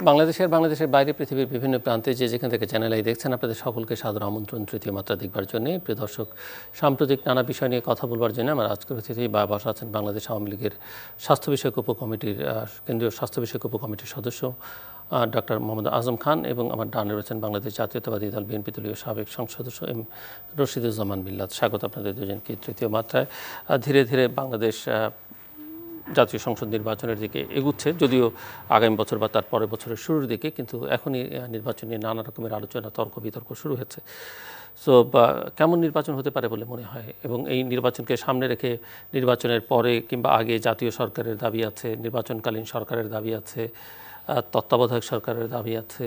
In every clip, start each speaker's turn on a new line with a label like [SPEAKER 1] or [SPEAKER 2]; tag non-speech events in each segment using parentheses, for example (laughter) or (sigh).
[SPEAKER 1] বাংলাদেশের বাংলাদেশের বাইরে পৃথিবীর বিভিন্ন প্রান্তে যে যেখান থেকে চ্যানেল আই দেখছেন, আপনাদের সকলকে সাদর আমন্ত্রণ, তৃতীয় মাত্রা দেখবার জন্য। প্রিয় দর্শক, সাম্প্রতিক নানা বিষয় নিয়ে কথা বলবার জন্য আমার আজকের অতিথি বা বসা আছেন বাংলাদেশ আওয়ামী লীগের স্বাস্থ্য বিষয়ক উপকমিটির কেন্দ্রীয় স্বাস্থ্য বিষয়ক উপকমিটির সদস্য ডক্টর মোহাম্মদ আজম খান এবং আমার ডানে রয়েছেন বাংলাদেশ জাতীয়তাবাদী দল, বিএনপি দলীয় সাবেক সংসদ সদস্য এম রশিদুজ্জামান মিল্লাত। স্বাগত আপনাদের দুজনকে তৃতীয় মাত্রায়। ধীরে ধীরে বাংলাদেশ জাতীয় সংসদ নির্বাচনের দিকে এগুচ্ছে। যদিও আগামী বছর বা তার পরের বছরের শুরুর দিকে, কিন্তু এখনই নির্বাচন নিয়ে নানা রকমের আলোচনা, তর্ক বিতর্ক শুরু হয়েছে সো বা কেমন নির্বাচন হতে পারে বলে মনে হয়? এবং এই নির্বাচনকে সামনে রেখে নির্বাচনের পরে কিংবা আগে জাতীয় সরকারের দাবি আছে, নির্বাচনকালীন সরকারের দাবি আছে তত্ত্বাবধায়ক সরকারের দাবি আছে।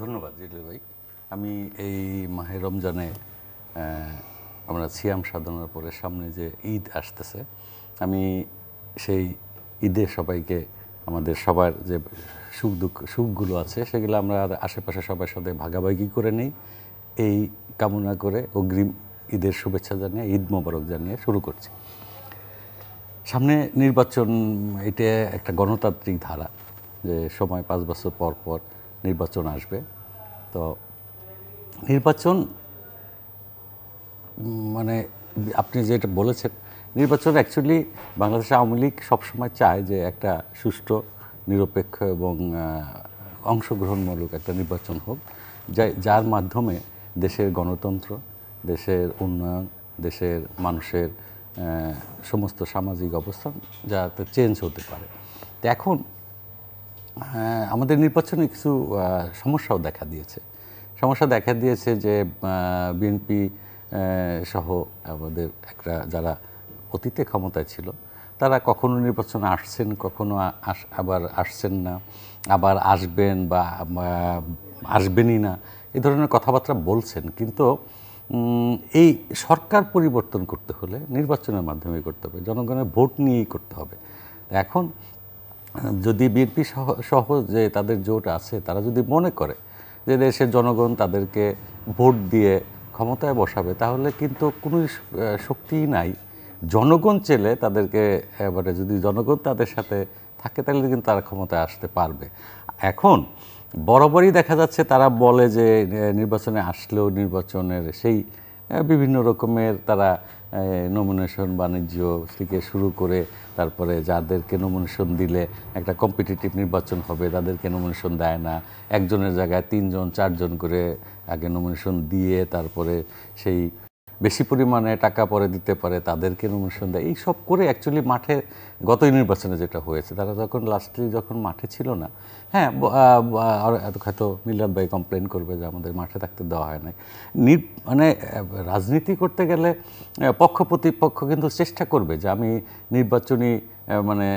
[SPEAKER 2] ধন্যবাদ জিলু ভাই। আমি এই মাহে রমজানে আমরা সিয়াম সাধনার পরে সামনে যে ঈদ আসতেছে আমি সেই ঈদে সবাইকে, আমাদের সবার যে সুখ দুঃখ, সুখগুলো আছে, সেগুলো আমরা আশেপাশে সবার সাথে ভাগাভাগি করে নেই। এই কামনা করে অগ্রিম ঈদের শুভেচ্ছা জানিয়ে, ঈদ মোবারক জানিয়ে শুরু করছি। সামনে নির্বাচন, এটা একটা গণতান্ত্রিক ধারা যে সময় পাঁচ বছর পর পর নির্বাচন আসবে। তো নির্বাচন মানে আপনি যেটা বলেছেন নির্বাচন অ্যাকচুয়ালি বাংলাদেশ আওয়ামী লীগ সবসময় চায় যে একটা সুষ্ঠু, নিরপেক্ষ এবং অংশগ্রহণমূলক একটা নির্বাচন হোক যার মাধ্যমে দেশের গণতন্ত্র, দেশের উন্নয়ন, দেশের মানুষের সমস্ত সামাজিক অবস্থান যাতে চেঞ্জ হতে পারে। তো এখন আমাদের নির্বাচনে কিছু সমস্যাও দেখা দিয়েছে। সমস্যা দেখা দিয়েছে যে বিএনপি সহ আমাদের একটা যারা অতীতে ক্ষমতায় ছিল। তারা কখনো নির্বাচনে আসছেন, কখনো আবার আসছেন না, আবার আসবেন বা আসবেনই না, এ ধরনের কথাবার্তা বলছেন। কিন্তু এই সরকার পরিবর্তন করতে হলে নির্বাচনের মাধ্যমে করতে হবে, জনগণের ভোট নিয়েই করতে হবে। এখন, যদি বিএনপি সহ যে তাদের জোট আছে, তারা যদি মনে করে যে দেশের জনগণ তাদেরকে ভোট দিয়ে ক্ষমতায় বসাবে, তাহলে কিন্তু কোনো শক্তিই নাই। জনগণ চেলে তাদেরকে, এবারে যদি জনগণ তাদের সাথে থাকে, তাহলে কিন্তু তারা ক্ষমতায় আসতে পারবে। এখন বরাবরই দেখা যাচ্ছে তারা বলে যে, নির্বাচনে আসলেও নির্বাচনের সেই বিভিন্ন রকমের তারা নমিনেশন বাণিজ্য থেকে শুরু করে তারপরে যাদেরকে নমিনেশন দিলে একটা কম্পিটিটিভ নির্বাচন হবে, তাদেরকে নমিনেশন দেয় না। একজনের জায়গায় তিনজন, চারজন করে আগে নমিনেশন দিয়ে তারপরে সেই বেশি পরিমাণে টাকা পরে দিতে পারে, তাদেরকে নমিনেশন দেয়। এই সব করে অ্যাকচুয়ালি মাঠে গতই নির্বাচনে যেটা হয়েছে, তারা যখন লাস্টলি যখন মাঠে ছিল না হ্যাঁ হয়তো মিলাদ ভাই কমপ্লেন করবে যে আমাদের মাঠে থাকতে দেওয়া হয় নির- মানে রাজনীতি করতে গেলে পক্ষ প্রতিপক্ষ কিন্তু চেষ্টা করবে যে আমি নির্বাচনী মানে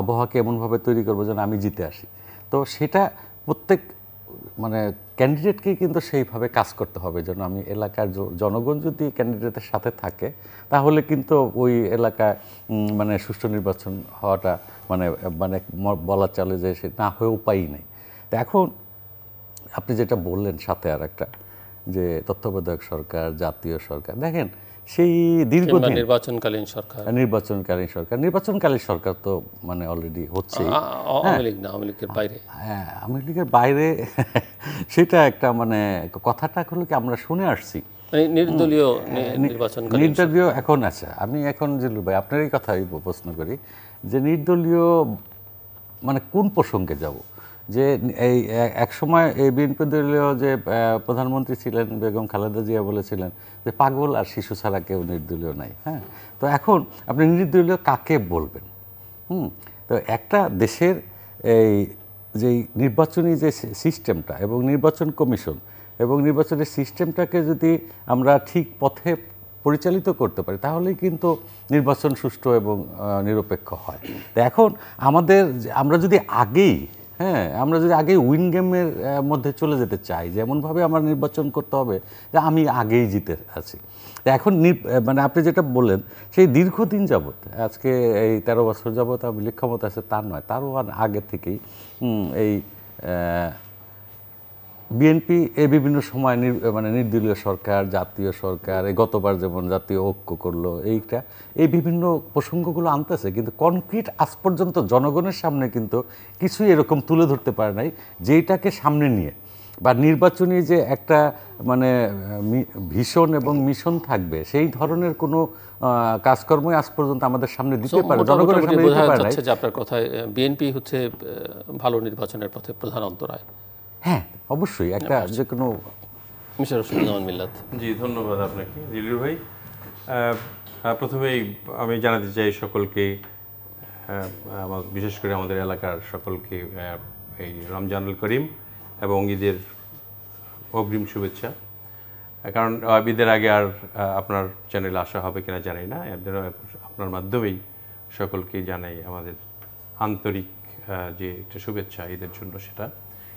[SPEAKER 2] আবহাওয়াকে এমনভাবে তৈরি করব যেন আমি জিতে আসি। তো সেটা প্রত্যেক মানে ক্যান্ডিডেটকে কিন্তু সেইভাবে কাজ করতে হবে। যেন আমি এলাকার জনগণ যদি ক্যান্ডিডেটের সাথে থাকে, তাহলে কিন্তু ওই এলাকায় মানে সুষ্ঠু নির্বাচন হওয়াটা মানে মানে বলা চলে যে সে না হয়ে উপায়ই নেই। তো এখন আপনি যেটা বললেন সাথে আর একটা যে তত্ত্বাবধায়ক সরকার, জাতীয় সরকার, দেখেন সেই দীর্ঘদিন
[SPEAKER 1] নির্বাচনকালীন সরকার।
[SPEAKER 2] নির্বাচনকালীন সরকার। নির্বাচনকালীন সরকার তো মানে অলরেডি হচ্ছে
[SPEAKER 1] আ- আওয়ামী লীগ না আওয়ামী লীগের বাইরে।
[SPEAKER 2] হ্যাঁ আওয়ামী লীগের বাইরে (laughs) সেটা একটা মানে কথাটা হলো কি আমরা শুনে আসছি।
[SPEAKER 1] মানে নির্দলীয় নি- নির্বাচনকালীন
[SPEAKER 2] নির্দলীয় এখন আছে। আমি এখন জিলু ভাই আপনার এই কথাই প্রশ্ন করি যে নির্দলীয় মানে কোন প্রসঙ্গে যাব? যে এই এ- এক সময় এই বিএনপি দলীয় যে প্রধানমন্ত্রী ছিলেন বেগম খালেদা জিয়া বলেছিলেন যে পাগল আর শিশু ছাড়া কেউ নির্দলীয় নাই হ্যাঁ? তো এখন আপনি নির্দলীয় কাকে বলবেন? হুম? তো একটা দেশের এই যে নির্বাচনী যে সিস্টেমটা এবং নির্বাচন কমিশন এবং নির্বাচনের সিস্টেমটাকে যদি আমরা ঠিক পথে পরিচালিত করতে পারি, তাহলেই কিন্তু নির্বাচন সুষ্ঠু এবং নিরপেক্ষ হয়। তো এখন আমাদের আমরা যদি আগেই হ্যাঁ আমরা যদি আগে উইন গেমের মধ্যে চলে যেতে চাই, যেমনভাবে আমার নির্বাচন করতে হবে যে আমি আগেই জিতে আছি। এখন মানে আপনি যেটা বললেন, সেই দীর্ঘদিন যাবৎ, আজকে এই তেরো বছর যাবৎ আমি লিক্ষমতা আছে তার নয়, তারও আগে থেকেই এই বিএনপি এই বিভিন্ন সময় মানে নির্দলীয় সরকার জাতীয় সরকার এই গতবার যেমন জাতীয় ঐক্য করল এইটা এই বিভিন্ন প্রসঙ্গগুলো আনতেছে কিন্তু কনক্রিট আজ পর্যন্ত জনগণের সামনে কিন্তু কিছুই এরকম তুলে ধরতে পারে নাই যেটাকে সামনে নিয়ে। বা নির্বাচনী যে একটা মানে ভীষণ এবং মিশন থাকবে সেই ধরনের কোনো কাজকর্মই আজ পর্যন্ত আমাদের সামনে দিতে পারে জনগণের সামনে দিতে পারে
[SPEAKER 1] যে আপনার কথায় বিএনপি হচ্ছে ভালো নির্বাচনের পথে প্রধান অন্তরায়।
[SPEAKER 2] হ্যাঁ অবশ্যই একটা যে কোনো
[SPEAKER 1] রশিদুজ্জামান মিল্লাত
[SPEAKER 3] জি ধন্যবাদ আপনাকে জিলুর ভাই। প্রথমেই আমি জানাতে চাই সকলকে আমার বিশেষ করে আমাদের এলাকার সকলকে এই রমজানুল করিম এবং ঈদের অগ্রিম শুভেচ্ছা। কারণ ঈদের আগে আর আপনার চ্যানেলে আসা হবে কিনা জানি না। এদের আপনার মাধ্যমেই সকলকে জানাই আমাদের আন্তরিক যে একটা শুভেচ্ছা ঈদের জন্য সেটা।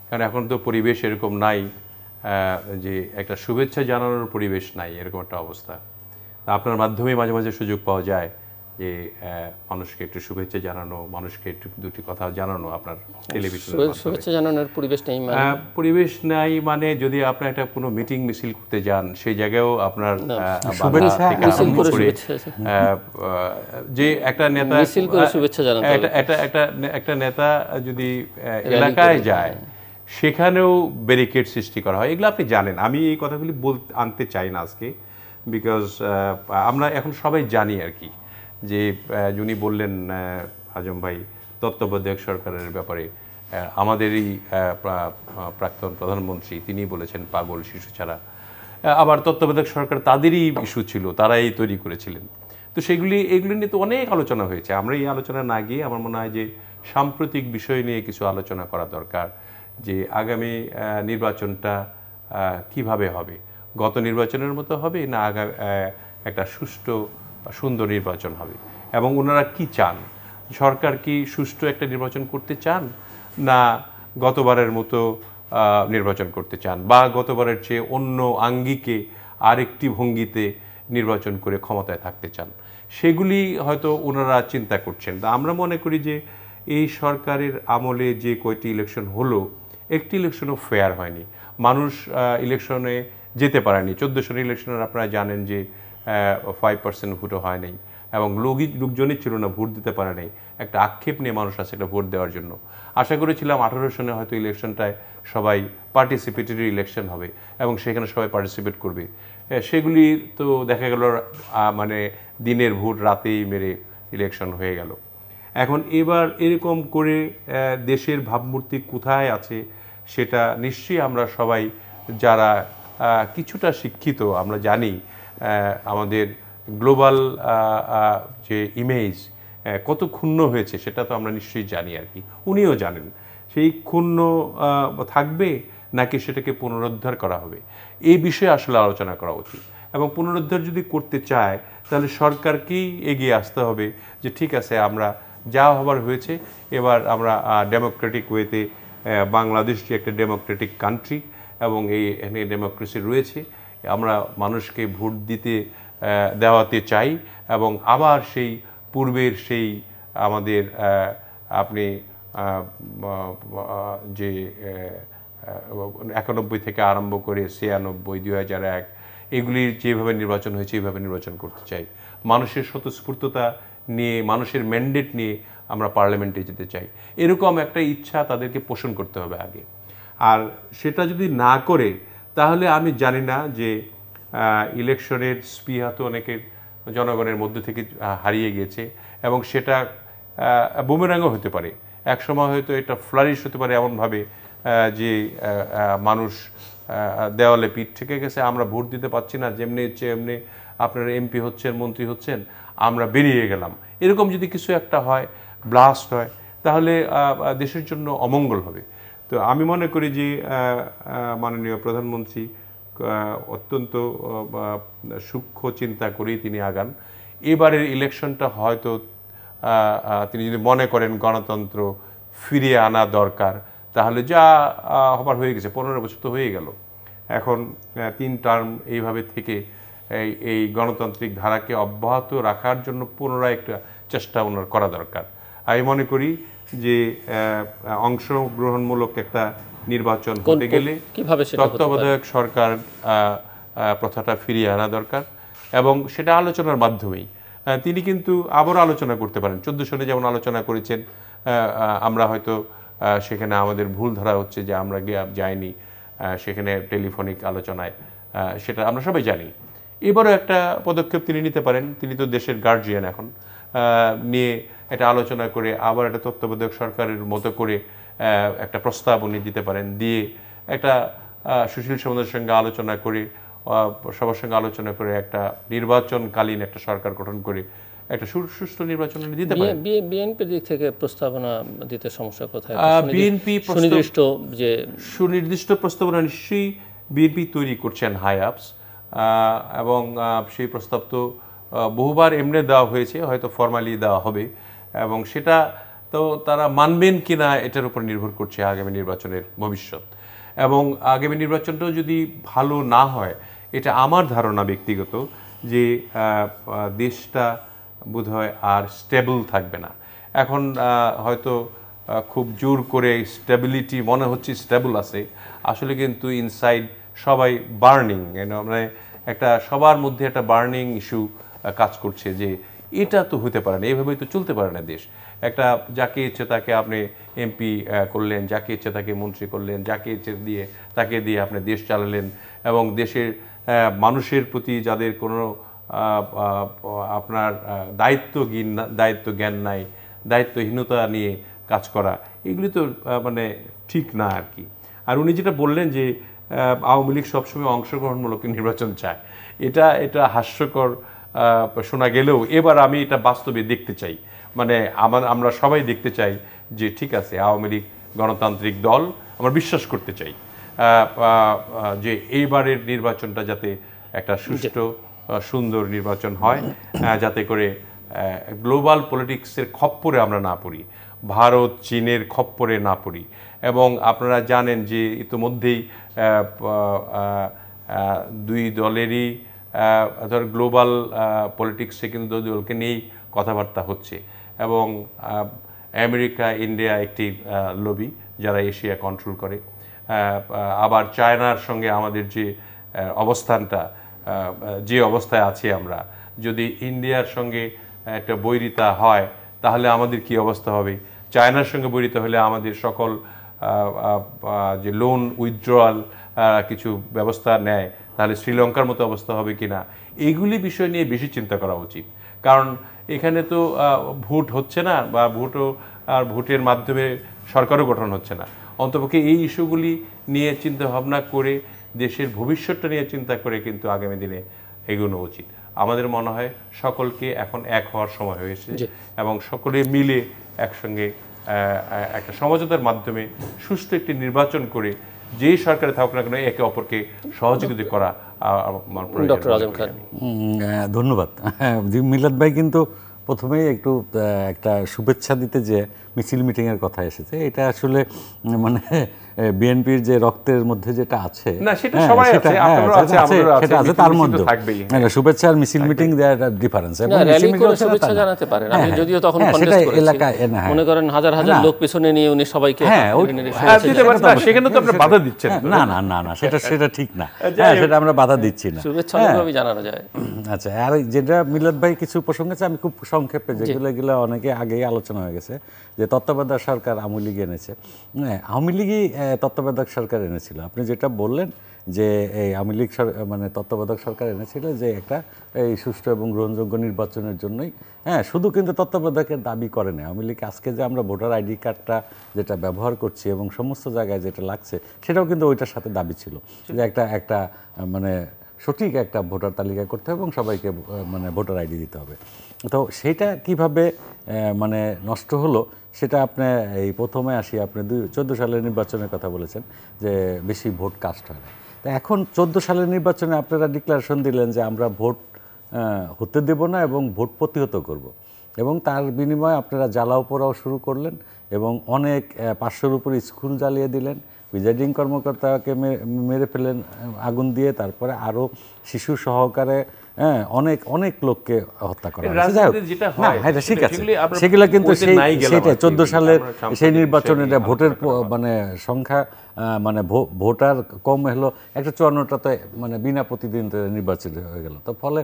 [SPEAKER 3] কারণ এখন তো পরিবেশ এরকম নাই যে একটা শুভেচ্ছা জানানোর পরিবেশ নাই এরকম একটা অবস্থা তা আপনার মাধ্যমেই মাঝে মাঝে সুযোগ পাওয়া যায় যে মানুষকে একটু শুভেচ্ছা জানানো মানুষকে একটু দুটি কথা জানানো আপনার টেলিভিশনের মাধ্যমে।
[SPEAKER 1] শুভেচ্ছা জানানোর পরিবেশ নেই মানে
[SPEAKER 3] পরিবেশ নাই মানে যদি আপনি একটা কোনো মিটিং মিছিল করতে যান সেই জায়গায়ও আপনার যে একটা নেতা
[SPEAKER 1] মিছিল করে শুভেচ্ছা জানাতে হবে।
[SPEAKER 3] একটা- একটা একটা একটা নেতা যদি আহ, এলাকায় যায় সেখানেও ব্যারিকেড সৃষ্টি করা হয়। এগুলো আপনি জানেন। আমি এই কথাগুলি বলতে আনতে চাই না আজকে বিকজ আমরা এখন সবাই জানি আর কি যে যিনি বললেন আজম ভাই, তত্ত্বাবধায়ক সরকারের ব্যাপারে আমাদেরই প্রা- প্রাক্তন প্রধানমন্ত্রী, তিনি বলেছেন পাগল শিশু ছাড়া। আবার তত্ত্বাবধায়ক সরকার তাদেরই ইস্যু ছিল, তারাই তৈরি করেছিলেন। তো সেগুলি, এগুলি নিয়ে তো অনেক আলোচনা হয়েছে। আমরা এই আলোচনা না গিয়ে আমার মনে হয় যে সাম্প্রতিক বিষয় নিয়ে কিছু আলোচনা করা দরকার। যে আগামী নির্বাচনটা কীভাবে হবে? গত নির্বাচনের মতো হবে না আগা আহ, একটা সুষ্ঠু সুন্দর নির্বাচন হবে? এবং ওনারা কি চান? সরকার কি সুষ্ঠু একটা নির্বাচন করতে চান? না গতবারের মতো নির্বাচন করতে চান? বা গতবারের চেয়ে অন্য আঙ্গিকে আরেকটি ভঙ্গিতে নির্বাচন করে ক্ষমতায় থাকতে চান? সেগুলি হয়তো ওনারা চিন্তা করছেন। আমরা মনে করি যে এই সরকারের আমলে যে কয়টি ইলেকশন হলো একটি ইলেকশনও ফেয়ার হয়নি। মানুষ ইলেকশনে যেতে পারেনি। চোদ্দ সনের ইলেকশনের আপনারা জানেন যে ফাইভ পার্সেন্ট ভোটও হয় নাই এবং লোকই লোকজনই ছিল না, ভোট দিতে পারে নাই। একটা আক্ষেপ নিয়ে মানুষ আছে একটা ভোট দেওয়ার জন্য। আশা করেছিলাম আঠারো সনে হয়তো ইলেকশনটায় সবাই পার্টিসিপেটরি ইলেকশন হবে এবং সেখানে সবাই পার্টিসিপেট করবে। সেগুলি তো দেখা গেল মানে দিনের ভোট রাতেই মেরে ইলেকশন হয়ে গেল। এখন এবার এরকম করে দেশের ভাবমূর্তি কোথায় আছে? সেটা নিশ্চয়ই আমরা সবাই যারা কিছুটা শিক্ষিত, আমরা জানি আমাদের গ্লোবাল যে ইমেজ কত ক্ষুণ্ণ হয়েছে সেটা তো আমরা নিশ্চয়ই জানি আর কি। উনিও জানেন, সেই ক্ষুণ্ণ থাকবে নাকি সেটাকে পুনরুদ্ধার করা হবে? এই বিষয়ে আসলে আলোচনা করা উচিত। এবং পুনরুদ্ধার যদি করতে চায়, তাহলে সরকারকেই এগিয়ে আসতে হবে যে, ঠিক আছে, আমরা যা হবার হয়েছে, এবার আমরা ডেমোক্রেটিক ওয়েতে বাংলাদেশ যে একটা ডেমোক্রেটিক কান্ট্রি? এবং এই, এখানে ডেমোক্রেসি রয়েছে। আমরা মানুষকে ভোট দিতে দেওয়াতে চাই। এবং আবার সেই পূর্বের সেই আমাদের আপনি যে একানব্বই থেকে আরম্ভ করে ছিয়ানব্বই, দুই হাজার এক এগুলির যেভাবে নির্বাচন হয়েছে, এইভাবে নির্বাচন করতে চাই। মানুষের স্বতঃস্ফূর্ততা নিয়ে, মানুষের ম্যান্ডেট নিয়ে আমরা পার্লামেন্টে যেতে চাই। এরকম একটা ইচ্ছা তাদেরকে পোষণ করতে হবে আগে। আর সেটা যদি না করে, তাহলে আমি জানি না যে ইলেকশনের স্পৃহা তো অনেকের জনগণের মধ্যে থেকে হারিয়ে গিয়েছে এবং সেটা বুমেরাঙ্গও হতে পারে। এক সময় হয়তো এটা ফ্লারিশ হতে পারে এমনভাবে যে মানুষ দেওয়ালে পিঠ থেকে গেছে, আমরা ভোট দিতে পারছি না, যেমনি হচ্ছে এমনি আপনারা এমপি হচ্ছেন, মন্ত্রী হচ্ছেন, আমরা বেরিয়ে গেলাম। এরকম যদি কিছু একটা হয় ব্লাস্ট হয়, তাহলে দেশের জন্য অমঙ্গল হবে। তো আমি মনে করি যে মাননীয় প্রধানমন্ত্রী অত্যন্ত সূক্ষ্ম চিন্তা করেই তিনি আগান। এবারের ইলেকশনটা হয়তো তিনি যদি মনে করেন গণতন্ত্র ফিরিয়ে আনা দরকার, তাহলে যা হবার হয়ে গেছে, পনেরো বছর তো হয়ে গেল। এখন তিন টার্ম এইভাবে থেকে এই গণতান্ত্রিক ধারাকে অব্যাহত রাখার জন্য পুনরায় একটা চেষ্টা ওনার করা দরকার। আমি মনে করি যে অংশগ্রহণমূলক একটা নির্বাচন হতে গেলে? তত্ত্বাবধায়ক সরকার প্রথাটা ফিরিয়ে আনা দরকার এবং সেটা আলোচনার মাধ্যমেই। তিনি কিন্তু আবারও আলোচনা করতে পারেন। চোদ্দ সনে যেমন আলোচনা করেছেন আমরা হয়তো সেখানে আমাদের ভুল ধরা হচ্ছে যে আমরা গিয়ে যাইনি সেখানে টেলিফোনিক আলোচনায় সেটা আমরা সবাই জানি। এবারও একটা পদক্ষেপ তিনি নিতে পারেন। তিনি তো দেশের গার্জিয়ান এখন নিয়ে এটা আলোচনা করে আবার একটা তত্ত্বাবধায়ক সরকারের মতো করে একটা প্রস্তাব উনি দিতে পারেন। দিয়ে একটা সুশীল সমাজের সঙ্গে আলোচনা করে সবার সঙ্গে আলোচনা করে একটা নির্বাচনকালীন একটা সরকার গঠন করে একটা সুষ্ঠু নির্বাচন দিতে পারেন।
[SPEAKER 1] বিএনপির দিক থেকে প্রস্তাবনা দিতে সমস্যা কোথায়
[SPEAKER 3] প্রস্তাব-
[SPEAKER 1] সুনির্দিষ্ট যে
[SPEAKER 3] সুনির্দিষ্ট প্রস্তাবনা নিশ্চয়ই বিএনপি তৈরি করছেন হাই আপস এবং সেই প্রস্তাব তো বহুবার এমনি দেওয়া হয়েছে হয়তো ফর্মালি দেওয়া হবে। এবং সেটা তো তারা মানবেন কি না এটার উপর নির্ভর করছে আগামী নির্বাচনের ভবিষ্যৎ। এবং আগামী নির্বাচনটাও যদি ভালো না হয়, এটা আমার ধারণা ব্যক্তিগত যে দেশটা বোধহয় আর স্টেবল থাকবে না। এখন হয়তো খুব জোর করে স্টেবিলিটি মনে হচ্ছে স্টেবল আছে। আসলে কিন্তু ইনসাইড সবাই বার্নিং মানে একটা সবার মধ্যে একটা বার্নিং ইস্যু কাজ করছে যে এটা তো হতে পারে না, এভাবেই তো চলতে পারে না দেশ। একটা যাকে ইচ্ছে তাকে আপনি এমপি করলেন, যাকে ইচ্ছে তাকে মন্ত্রী করলেন, যাকে ইচ্ছে দিয়ে তাকে দিয়ে আপনি দেশ চালালেন এবং দেশের মানুষের প্রতি যাদের কোনো আপনার দায়িত্ব জ্ঞান দায়িত্ব জ্ঞান নাই, দায়িত্বহীনতা নিয়ে কাজ করা, এগুলি তো মানে ঠিক না আর কি। আর উনি যেটা বললেন যে আওয়ামী লীগ সবসময় অংশগ্রহণমূলক নির্বাচন চায়, এটা এটা হাস্যকর শোনা গেলেও এবার আমি এটা বাস্তবে দেখতে চাই। মানে আমার আমরা সবাই দেখতে চাই যে ঠিক আছে, আওয়ামী লীগ গণতান্ত্রিক দল, আমরা বিশ্বাস করতে চাই। যে এইবারের নির্বাচনটা যাতে একটা সুষ্ঠু সুন্দর নির্বাচন হয় যাতে করে গ্লোবাল পলিটিক্সের খপ্পরে আমরা না পড়ি, ভারত, চীনের খপ্পরে না পড়ি। এবং আপনারা জানেন যে ইতিমধ্যেই দুই দলেরই ধর গ্লোবাল পলিটিক্সে কিন্তু দলকে নিয়েই কথাবার্তা হচ্ছে। এবং আমেরিকা, ইন্ডিয়া একটি লবি যারা এশিয়া কন্ট্রোল করে। আবার চায়নার সঙ্গে আমাদের যে অবস্থানটা যে অবস্থায় আছি আমরা, যদি ইন্ডিয়ার সঙ্গে একটা বৈরিতা হয়, তাহলে আমাদের কি অবস্থা হবে? চায়নার সঙ্গে বৈরিতা হলে আমাদের সকল যে লোন উইথড্রয়াল কিছু ব্যবস্থা নেয় তাহলে শ্রীলঙ্কার মতো অবস্থা হবে কিনা? এইগুলি বিষয় নিয়ে বেশি চিন্তা করা উচিত। কারণ এখানে তো ভোট হচ্ছে না বা ভোটও আর ভোটের মাধ্যমে সরকারও গঠন হচ্ছে না। অন্তপক্ষে এই ইস্যুগুলি নিয়ে চিন্তা ভাবনা করে দেশের ভবিষ্যৎটা নিয়ে চিন্তা করে কিন্তু আগামী দিনে এগোনো উচিত। আমাদের মনে হয় সকলকে এখন এক হওয়ার সময় হয়েছে এবং সকলে মিলে একসঙ্গে একটা সমঝোতার মাধ্যমে সুস্থ একটি নির্বাচন করে যেই সরকারে থাকুক না কেন একে অপরকে সহযোগিতা করা
[SPEAKER 1] ডক্টর আজম খান।
[SPEAKER 2] উম, আহ, ধন্যবাদ। (laughs) মিলাদ ভাই কিন্তু প্রথমেই একটু আহ, একটা শুভেচ্ছা দিতে যে মিছিল মিটিংয়ের কথা এসেছে এটা আসলে মানে বিএনপির যে রক্তের মধ্যে যেটা আছে
[SPEAKER 3] না, সেটা
[SPEAKER 2] হ্যাঁ,
[SPEAKER 3] সবাই আছে,
[SPEAKER 2] হ্যাঁ,
[SPEAKER 3] আপনারও আছে,
[SPEAKER 2] আছে,
[SPEAKER 3] আমাদেরও আছে,
[SPEAKER 2] সেটা আছে তার মধ্যে। শুভেচ্ছা আর মিছিল মিটিং দেয়ার ডিফারেন্স
[SPEAKER 1] শুভেচ্ছা জানাতে পারেন। আমি যদিও তখন করেছি।
[SPEAKER 2] এলাকায় এ, না, হ্যাঁ।
[SPEAKER 1] মনে করেন হাজার হাজার লোক পিছনে নিয়ে উনি সবাইকে
[SPEAKER 2] হ্যাঁ, হ্যাঁ,
[SPEAKER 3] দিতে পারেন না, সেখানে তো আপনি বাধা দিচ্ছেন।
[SPEAKER 2] হ্যাঁ, না না না না সেটা সেটা ঠিক না। হ্যাঁ সেটা আমরা বাধা দিচ্ছি না।
[SPEAKER 1] শুভেচ্ছা জানানো যায়।
[SPEAKER 2] আচ্ছা আর যেটা মিলাদ ভাই কিছু প্রসঙ্গ আছে আমি খুব সংক্ষেপে যেগুলো এগুলো অনেকে আগেই আলোচনা হয়ে গেছে। যে তত্ত্বাবধায়ক সরকার আওয়ামী লীগ এনেছে। হ্যাঁ আওয়ামী লীগই তত্ত্বাবধায়ক সরকার এনেছিল। আপনি যেটা বললেন যে এই আওয়ামী লীগ মানে তত্ত্বাবধায়ক সরকার এনেছিল যে একটা এই সুষ্ঠু এবং গ্রহণযোগ্য নির্বাচনের জন্যই। হ্যাঁ শুধু কিন্তু তত্ত্বাবধায়কের দাবি করে না। আওয়ামী লীগ আজকে যে আমরা ভোটার আইডি কার্ডটা যেটা ব্যবহার করছি এবং সমস্ত জায়গায় যেটা লাগছে, সেটাও কিন্তু ওইটার সাথে দাবি ছিল। যে একটা একটা মানে সঠিক একটা ভোটার তালিকা করতে হবে এবং সবাইকে মানে ভোটার আইডি দিতে হবে। তো সেটা কীভাবে মানে নষ্ট হলো সেটা আপনি, এই প্রথমে আসি, আপনি দুই, চোদ্দ সালের নির্বাচনের কথা বলেছেন যে বেশি ভোট কাস্ট হয় না। তো এখন চোদ্দ সালের নির্বাচনে আপনারা ডিক্লারেশন দিলেন যে আমরা ভোট হতে দেব না এবং ভোট প্রতিহত করব। এবং তার বিনিময়ে আপনারা জ্বালাও পোড়াও শুরু করলেন এবং অনেক পাঁচশোর উপরে স্কুল জ্বালিয়ে দিলেন। প্রিজাইডিং কর্মকর্তাকে মেরে ফেলেন, আগুন দিয়ে। তারপরে আরও শিশু সহকারে হ্যাঁ অনেক অনেক লোককে হত্যা করা
[SPEAKER 3] হয়,
[SPEAKER 2] ঠিক আছে।
[SPEAKER 3] সেগুলো
[SPEAKER 2] কিন্তু সেই সেটা চোদ্দ সালের সেই নির্বাচনে ভোটের মানে সংখ্যা মানে ভোটার কম হলো চুয়ান্নটাতে মানে বিনা প্রতিদিন নির্বাচিত হয়ে গেল। তো ফলে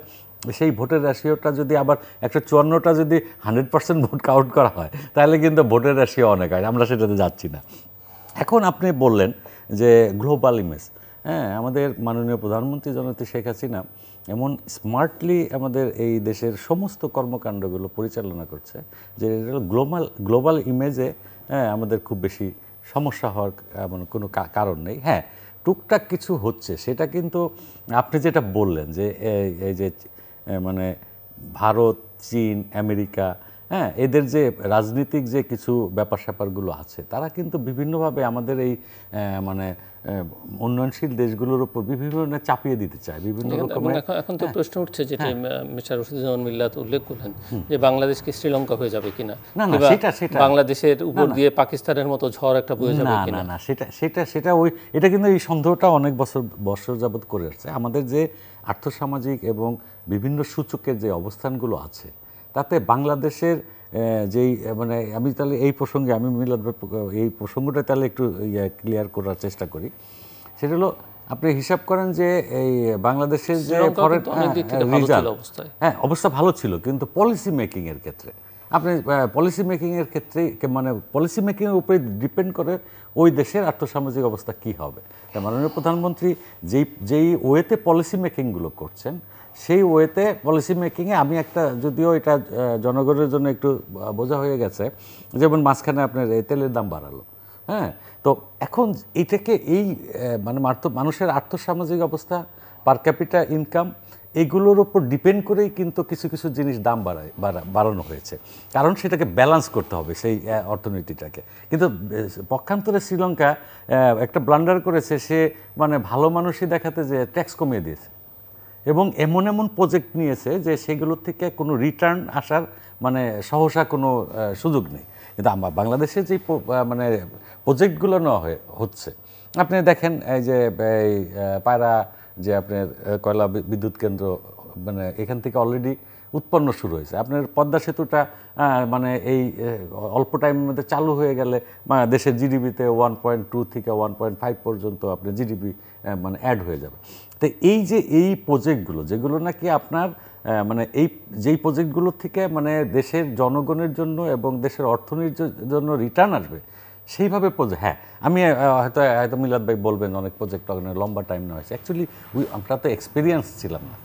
[SPEAKER 2] সেই ভোটের রাশিওটা যদি আবার একটা চুয়ান্নটা যদি হান্ড্রেড পার্সেন্ট ভোট কাউন্ট করা হয় তাহলে কিন্তু ভোটের রাশিও অনেক হয় আমরা সেটাতে যাচ্ছি না। এখন আপনি বললেন যে গ্লোবাল ইমেজ হ্যাঁ আমাদের মাননীয় প্রধানমন্ত্রী জননেত্রী শেখ হাসিনা এমন স্মার্টলি আমাদের এই দেশের সমস্ত কর্মকাণ্ডগুলো পরিচালনা করছে, যে গ্লোবাল গ্লোবাল ইমেজে হ্যাঁ আমাদের খুব বেশি সমস্যা হওয়ার, এমন কোনো কারণ নেই। হ্যাঁ টুকটাক কিছু হচ্ছে। সেটা কিন্তু আপনি যেটা বললেন যে এই- যে মানে ভারত, চীন, আমেরিকা হ্যাঁ এদের যে রাজনীতিক যে কিছু ব্যাপার স্যাপারগুলো আছে তারা কিন্তু বিভিন্নভাবে আমাদের এই মানে উন্নয়নশীল দেশগুলোর উপর বিভিন্ন ধরনের চাপিয়ে দিতে চায় বিভিন্ন রকমের
[SPEAKER 1] এখন তো প্রশ্ন উঠছে যেটি মিস্টার রশিদুজ্জামান মিল্লাত উল্লেখ করলেন যে বাংলাদেশ কি শ্রীলঙ্কা হয়ে যাবে কিনা
[SPEAKER 2] না, না, সেটা- সেটা-
[SPEAKER 1] বাংলাদেশের উপর দিয়ে পাকিস্তানের মতো ঝড় একটা বয়ে যাবে কিনা?
[SPEAKER 2] না না সেটা সেটা সেটা ওই এটা কিন্তু এই সন্দেহটা অনেক বছর বছর যাবৎ করে আসছে। আমাদের যে আর্থসামাজিক এবং বিভিন্ন সূচকের যে অবস্থানগুলো আছে তাতে বাংলাদেশের যেই মানে আমি তাহলে এই প্রসঙ্গে আমি মিলাদ এই প্রসঙ্গটা তাহলে একটু ক্লিয়ার করার চেষ্টা করি। সেটা হলো আপনি হিসাব করেন যে এই বাংলাদেশের যে ফরেন
[SPEAKER 1] ছিল অবস্থায়।
[SPEAKER 2] হ্যাঁ অবস্থা ভালো ছিল কিন্তু পলিসি মেকিংয়ের ক্ষেত্রে। আপনি পলিসি মেকিংয়ের এর ক্ষেত্রে মানে পলিসি মেকিংয়ের উপরে ডিপেন্ড করে ওই দেশের আর্থসামাজিক অবস্থা কি হবে। তা মাননীয় প্রধানমন্ত্রী যেই যেই ওয়েতে পলিসি মেকিংগুলো করছেন সেই ওয়েতে পলিসি মেকিংয়ে আমি একটা, যদিও এটা জনগণের জন্য একটু বোঝা হয়ে গেছে, যেমন মাঝখানে আপনার এই তেলের দাম বাড়ালো হ্যাঁ? তো এখন এটাকে এই মানে মানুষের আর্থসামাজিক অবস্থা পার ক্যাপিটা ইনকাম এগুলোর উপর ডিপেন্ড করেই কিন্তু কিছু কিছু জিনিস দাম বাড়ায়, বাড়া- বাড়ানো হয়েছে। কারণ সেটাকে ব্যালেন্স করতে হবে সেই অর্থনীতিটাকে। কিন্তু পক্ষান্তরে শ্রীলঙ্কা একটা ব্লান্ডার করেছে, সে মানে ভালো মানুষই দেখাতে যে ট্যাক্স কমিয়ে দিয়েছে। এবং এমন এমন প্রজেক্ট নিয়েছে যে সেগুলোর থেকে কোনো রিটার্ন আসার মানে সহসা কোনো সুযোগ নেই। কিন্তু আমার বাংলাদেশে যে মানে প্রজেক্টগুলো নেওয়া হয়ে, হচ্ছে। আপনি দেখেন এই যে, এই পায়রা, যে আপনার কয়লা বিদ্যুৎ কেন্দ্র মানে এখান থেকে অলরেডি উৎপন্ন শুরু হয়েছে। আপনার পদ্মা সেতুটা মানে এই অল্প টাইমের মধ্যে চালু হয়ে গেলে দেশের জিডিপিতে ওয়ান পয়েন্ট টু থেকে ওয়ান পয়েন্ট ফাইভ পর্যন্ত আপনার জিডিপি মানে অ্যাড হয়ে যাবে। তো এই যে এই প্রজেক্টগুলো, যেগুলো নাকি আপনার মানে এই, যেই প্রজেক্টগুলো থেকে মানে দেশের জনগণের জন্য এবং দেশের অর্থনীতির জন্য রিটার্ন আসবে, সেইভাবে প্রজেক্ট হ্যাঁ আমি হয়তো হয়তো মিলাদ ভাই বলবেন অনেক প্রজেক্ট অনেক লম্বা টাইম নেওয়া হয়েছে। অ্যাকচুয়ালি উই আমরা তো এক্সপিরিয়েন্স ছিলাম না।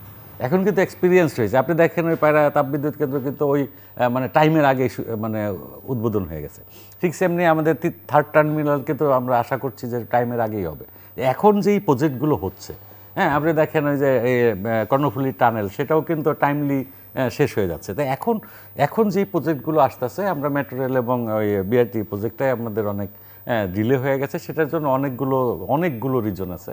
[SPEAKER 2] এখন কিন্তু এক্সপিরিয়েন্স হয়েছে আপনি দেখেন ওই পায়রা তাপবিদ্যুৎ কেন্দ্র কিন্তু ওই মানে টাইমের আগে মানে উদ্বোধন হয়ে গেছে। ঠিক সেমনি আমাদের থার্ড টার্মিনাল কিন্তু আমরা আশা করছি যে টাইমের আগেই হবে। এখন যেই প্রজেক্টগুলো হচ্ছে হ্যাঁ আপনি দেখেন ওই যে কর্ণফুলী টানেল সেটাও কিন্তু টাইমলি শেষ হয়ে যাচ্ছে। তাই এখন এখন যেই প্রজেক্টগুলো আসতেছে আমরা মেট্রো রেল এবং ওই বিআরটি প্রজেক্টটাই আমাদের অনেক ডিলে হয়ে গেছে। সেটার জন্য অনেকগুলো অনেকগুলো রিজন আছে।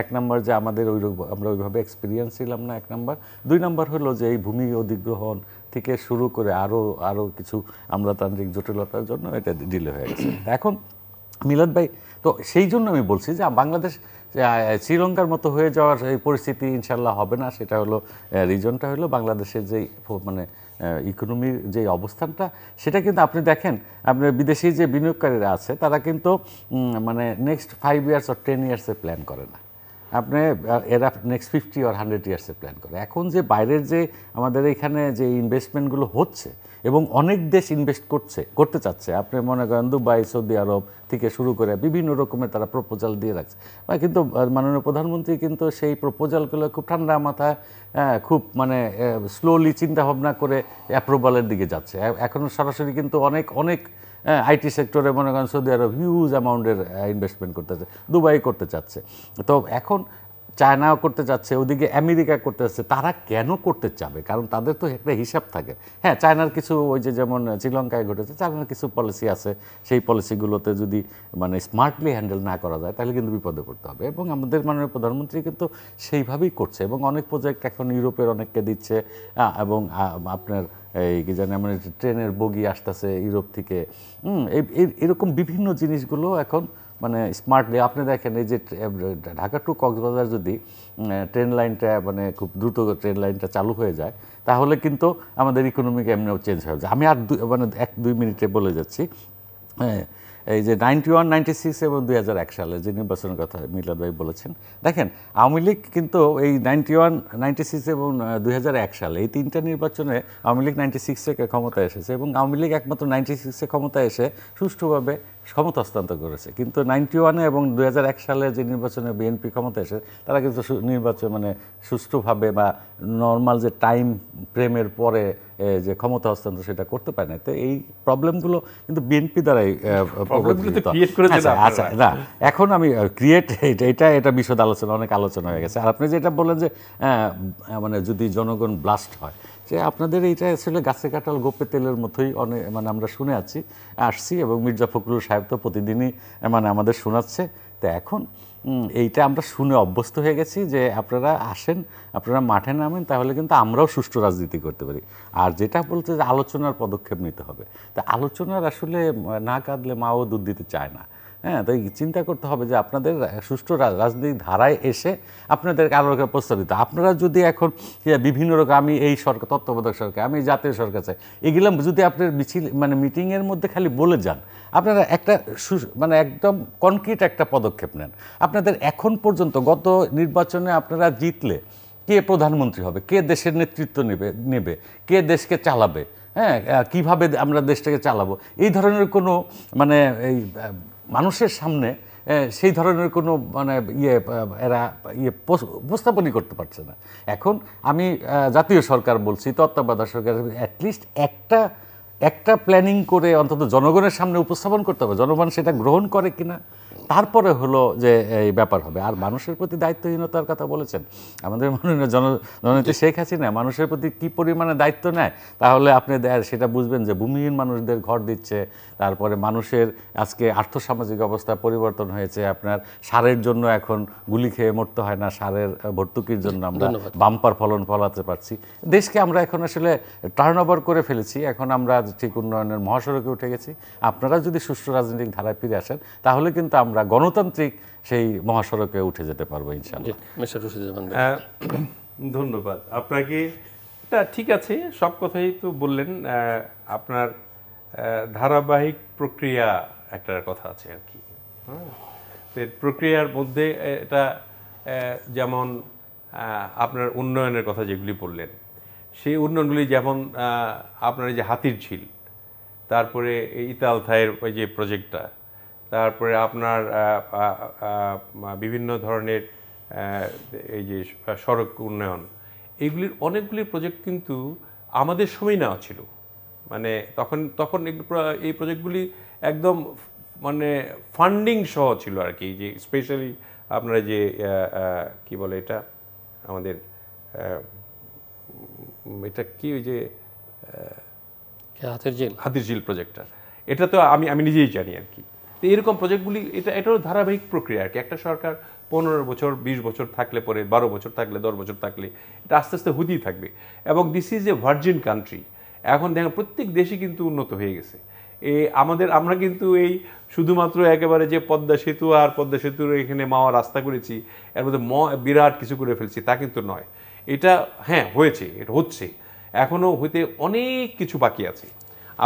[SPEAKER 2] এক নম্বর যে আমাদের ওই আমরা ওইভাবে এক্সপিরিয়েন্স ছিলাম না এক নম্বর দুই নম্বর হলো যে এই ভূমি অধিগ্রহণ থেকে শুরু করে আরও আরও কিছু আমলাতান্ত্রিক জটিলতার জন্য এটা ডিলে হয়ে গেছে। এখন মিলাদ ভাই তো সেই জন্য আমি বলছি যে বাংলাদেশ যে, শ্রীলঙ্কার মতো হয়ে যাওয়ার এই পরিস্থিতি ইনশাল্লাহ হবে না। সেটা হলো রিজনটা হলো বাংলাদেশের যেই মানে ইকোনমির যে অবস্থানটা, সেটা কিন্তু আপনি দেখেন আপনার বিদেশি যে বিনিয়োগকারীরা আছে, তারা কিন্তু মানে next five years or ten ইয়ার্সে plan করে না। আপনি এরা নেক্সট ফিফটি আর হান্ড্রেড ইয়ার্সে প্ল্যান করে। এখন যে বাইরের যে আমাদের এখানে যে ইনভেস্টমেন্টগুলো হচ্ছে এবং অনেক দেশ ইনভেস্ট করছে, করতে চাচ্ছে। আপনি মনে করেন দুবাই, সৌদি আরব থেকে শুরু করে বিভিন্ন রকমের তারা প্রপোজাল দিয়ে রাখছে। কিন্তু মাননীয় প্রধানমন্ত্রী কিন্তু সেই প্রপোজালগুলো খুব ঠান্ডা মাথায় খুব মানে স্লোলি চিন্তা ভাবনা করে অ্যাপ্রুভালের দিকে যাচ্ছে। এখন সরাসরি কিন্তু অনেক অনেক আইটি সেক্টরে মনে করেন সৌদি আরব হিউজ অ্যামাউন্টের ইনভেস্টমেন্ট করতে চাচ্ছে, দুবাই করতে চাচ্ছে। তো এখন চায়নাও করতে চাচ্ছে ওদিকে আমেরিকা করতে চাচ্ছে তারা কেন করতে চাবে? কারণ তাদের তো একটা হিসাব থাকে। হ্যাঁ চায়নার কিছু ওই যে যেমন শ্রীলঙ্কায় ঘটেছে, চায়নার কিছু পলিসি আছে। সেই পলিসিগুলোতে যদি মানে স্মার্টলি হ্যান্ডেল না করা যায়, তাহলে কিন্তু বিপদে পড়তে হবে। এবং আমাদের মাননীয় প্রধানমন্ত্রী কিন্তু সেইভাবেই করছে এবং অনেক প্রজেক্ট এখন ইউরোপের অনেককে দিচ্ছে। এবং আপনার এই কি জানি মানে ট্রেনের বগি আসতেছে ইউরোপ থেকে। এরকম বিভিন্ন জিনিসগুলো এখন মানে স্মার্টলি আপনি দেখেন এই যে ঢাকা টু কক্সবাজার যদি ট্রেন লাইনটা মানে খুব দ্রুত ট্রেন লাইনটা চালু হয়ে যায়, তাহলে কিন্তু আমাদের ইকোনমিক এমনিও চেঞ্জ হয়ে যায়। আমি আর মানে এক দুই মিনিটে বলে যাচ্ছি। এই যে নাইনটি ওয়ান নাইনটি সিক্স এবং দুই হাজার এক সালে যে নির্বাচনের কথা মিলাদ ভাই বলেছেন, দেখেন আওয়ামী লীগ কিন্তু এই নাইনটি ওয়ান নাইনটি সিক্স এবং দুই হাজার এক সালে এই তিনটা নির্বাচনে আওয়ামী লীগ নাইনটি সিক্স ক্ষমতায় এসেছে এবং আওয়ামী লীগ একমাত্র নাইনটি সিক্সে ক্ষমতায় এসে সুষ্ঠুভাবে ক্ষমতা হস্তান্তর করেছে। কিন্তু নাইনটি ওয়ানে এবং দুই হাজার এক সালে যে নির্বাচনে বিএনপি ক্ষমতা এসে তারা কিন্তু নির্বাচন মানে সুষ্ঠুভাবে বা নর্মাল যে টাইম ফ্রেমের পরে যে ক্ষমতা হস্তান্তর সেটা করতে পারে না তো এই প্রবলেমগুলো কিন্তু বিএনপি দ্বারাই আচ্ছা, আচ্ছা না এখন আমি ক্রিয়েট এটা এটা বিশদ আলোচনা অনেক আলোচনা হয়ে গেছে। আর আপনি যেটা বললেন যে মানে যদি জনগণ ব্লাস্ট হয় যে আপনাদের এইটা আসলে গাছে কাঁঠাল গোপে তেলের মতোই অনেক মানে আমরা শুনে আছি, আসছি এবং মির্জা ফখরুল সাহেব তো প্রতিদিনই মানে আমাদের শোনাচ্ছে। তো এখন এইটা আমরা শুনে অভ্যস্ত হয়ে গেছি যে আপনারা আসেন, আপনারা মাঠে নামেন, তাহলে কিন্তু আমরাও সুষ্ঠু রাজনীতি করতে পারি। আর যেটা বলতে যে আলোচনার পদক্ষেপ নিতে হবে। তা আলোচনার আসলে না কাঁদলে মাও দুধ দিতে চায় না। হ্যাঁ তাই চিন্তা করতে হবে যে আপনাদের সুষ্ঠু রাজনৈতিক ধারায় এসে আপনাদেরকে আরও একটা প্রস্তাব দিতে আপনারা যদি এখন বিভিন্ন রকম, আমি এই সরকার, তত্ত্বাবধায়ক সরকার, আমি জাতীয় সরকার চাই, এগুলো যদি আপনার মিছিল মানে মিটিংয়ের মধ্যে খালি বলে যান, আপনারা একটা মানে একদম কনক্রিট একটা পদক্ষেপ নেন। আপনাদের এখন পর্যন্ত গত নির্বাচনে আপনারা জিতলে কে প্রধানমন্ত্রী হবে, কে দেশের নেতৃত্ব নেবে নেবে, কে দেশকে চালাবে হ্যাঁ কীভাবে আমরা দেশটাকে চালাবো, এই ধরনের কোনো মানে এই মানুষের সামনে সেই ধরনের কোনো মানে ইয়ে এরা ইয়ে উপস্থাপনই করতে পারছে না। এখন আমি জাতীয় সরকার বলছি, তত্ত্বাবধায়ক সরকার অ্যাটলিস্ট একটা একটা প্ল্যানিং করে অন্তত জনগণের সামনে উপস্থাপন করতে হবে। জনগণ সেটা গ্রহণ করে কিনা তারপরে হলো যে এই ব্যাপার হবে। আর মানুষের প্রতি দায়িত্বহীনতার কথা বলেছেন। আমাদের মাননীয় জন জননেত্রী শেখ হাসিনা মানুষের প্রতি কি পরিমাণে দায়িত্ব নেয়? তাহলে আপনি সেটা বুঝবেন যে ভূমিহীন মানুষদের ঘর দিচ্ছে তারপরে মানুষের আজকে আর্থসামাজিক অবস্থা পরিবর্তন হয়েছে আপনার সারের জন্য এখন গুলি খেয়ে মরতে হয় না সারের ভর্তুকির জন্য আমরা বাম্পার ফলন ফলাতে পারছি। দেশকে আমরা এখন আসলে টার্ন করে ফেলেছি। এখন আমরা ঠিক উন্নয়নের মহাসড়কে উঠে গেছি আপনারা যদি সুষ্ঠু রাজনৈতিক ধারায় ফিরে আসেন তাহলে কিন্তু আমরা গণতান্ত্রিক সেই মহাসড়কে উঠে যেতে পারব
[SPEAKER 1] ভাই।
[SPEAKER 3] আহ, ধন্যবাদ আপনাকে এটা ঠিক আছে সব কথাই তো বললেন আহ, আপনার আহ, ধারাবাহিক প্রক্রিয়া একটা কথা আছে আর কি হ্যাঁ? প্রক্রিয়ার মধ্যে এটা যেমন আপনার উন্নয়নের কথা যেগুলি বললেন সেই উন্নয়নগুলি যেমন আপনার এই যে হাতির ঝিল, তারপরে ইতাল থায়ের ওই যে প্রজেক্টটা, তারপরে আপনার বিভিন্ন ধরনের এই যে সড়ক উন্নয়ন এইগুলির অনেকগুলি প্রজেক্ট কিন্তু আমাদের সময় নেওয়া ছিল। মানে তখন তখন এই প্রজেক্টগুলি একদম মানে ফান্ডিং সহ ছিল আর কি, যে স্পেশালি আপনারা যে কি বলে এটা, আমাদের এটা কি ওই যে
[SPEAKER 1] হাতের জেল।
[SPEAKER 3] হাতির ঝিল প্রজেক্টটা এটা তো আমি আমি নিজেই জানি আর কি। তো এরকম প্রজেক্টগুলি এটা এটারও ধারাবাহিক প্রক্রিয়া আর কি। একটা সরকার পনেরো বছর বিশ বছর থাকলে পরে বারো বছর থাকলে দশ বছর থাকলে এটা আস্তে আস্তে হতেই থাকবে। এবং this is a virgin country এখন দেখেন প্রত্যেক দেশই কিন্তু উন্নত হয়ে গেছে। এ আমাদের আমরা কিন্তু এই শুধুমাত্র একেবারে যে পদ্মা সেতু আর পদ্মা সেতুর এখানে মাওয়া রাস্তা করেছি এর মধ্যে ম বিরাট কিছু করে ফেলছি তা কিন্তু নয়। এটা হ্যাঁ হয়েছে, এটা হচ্ছে। এখনও হইতে অনেক কিছু বাকি আছে।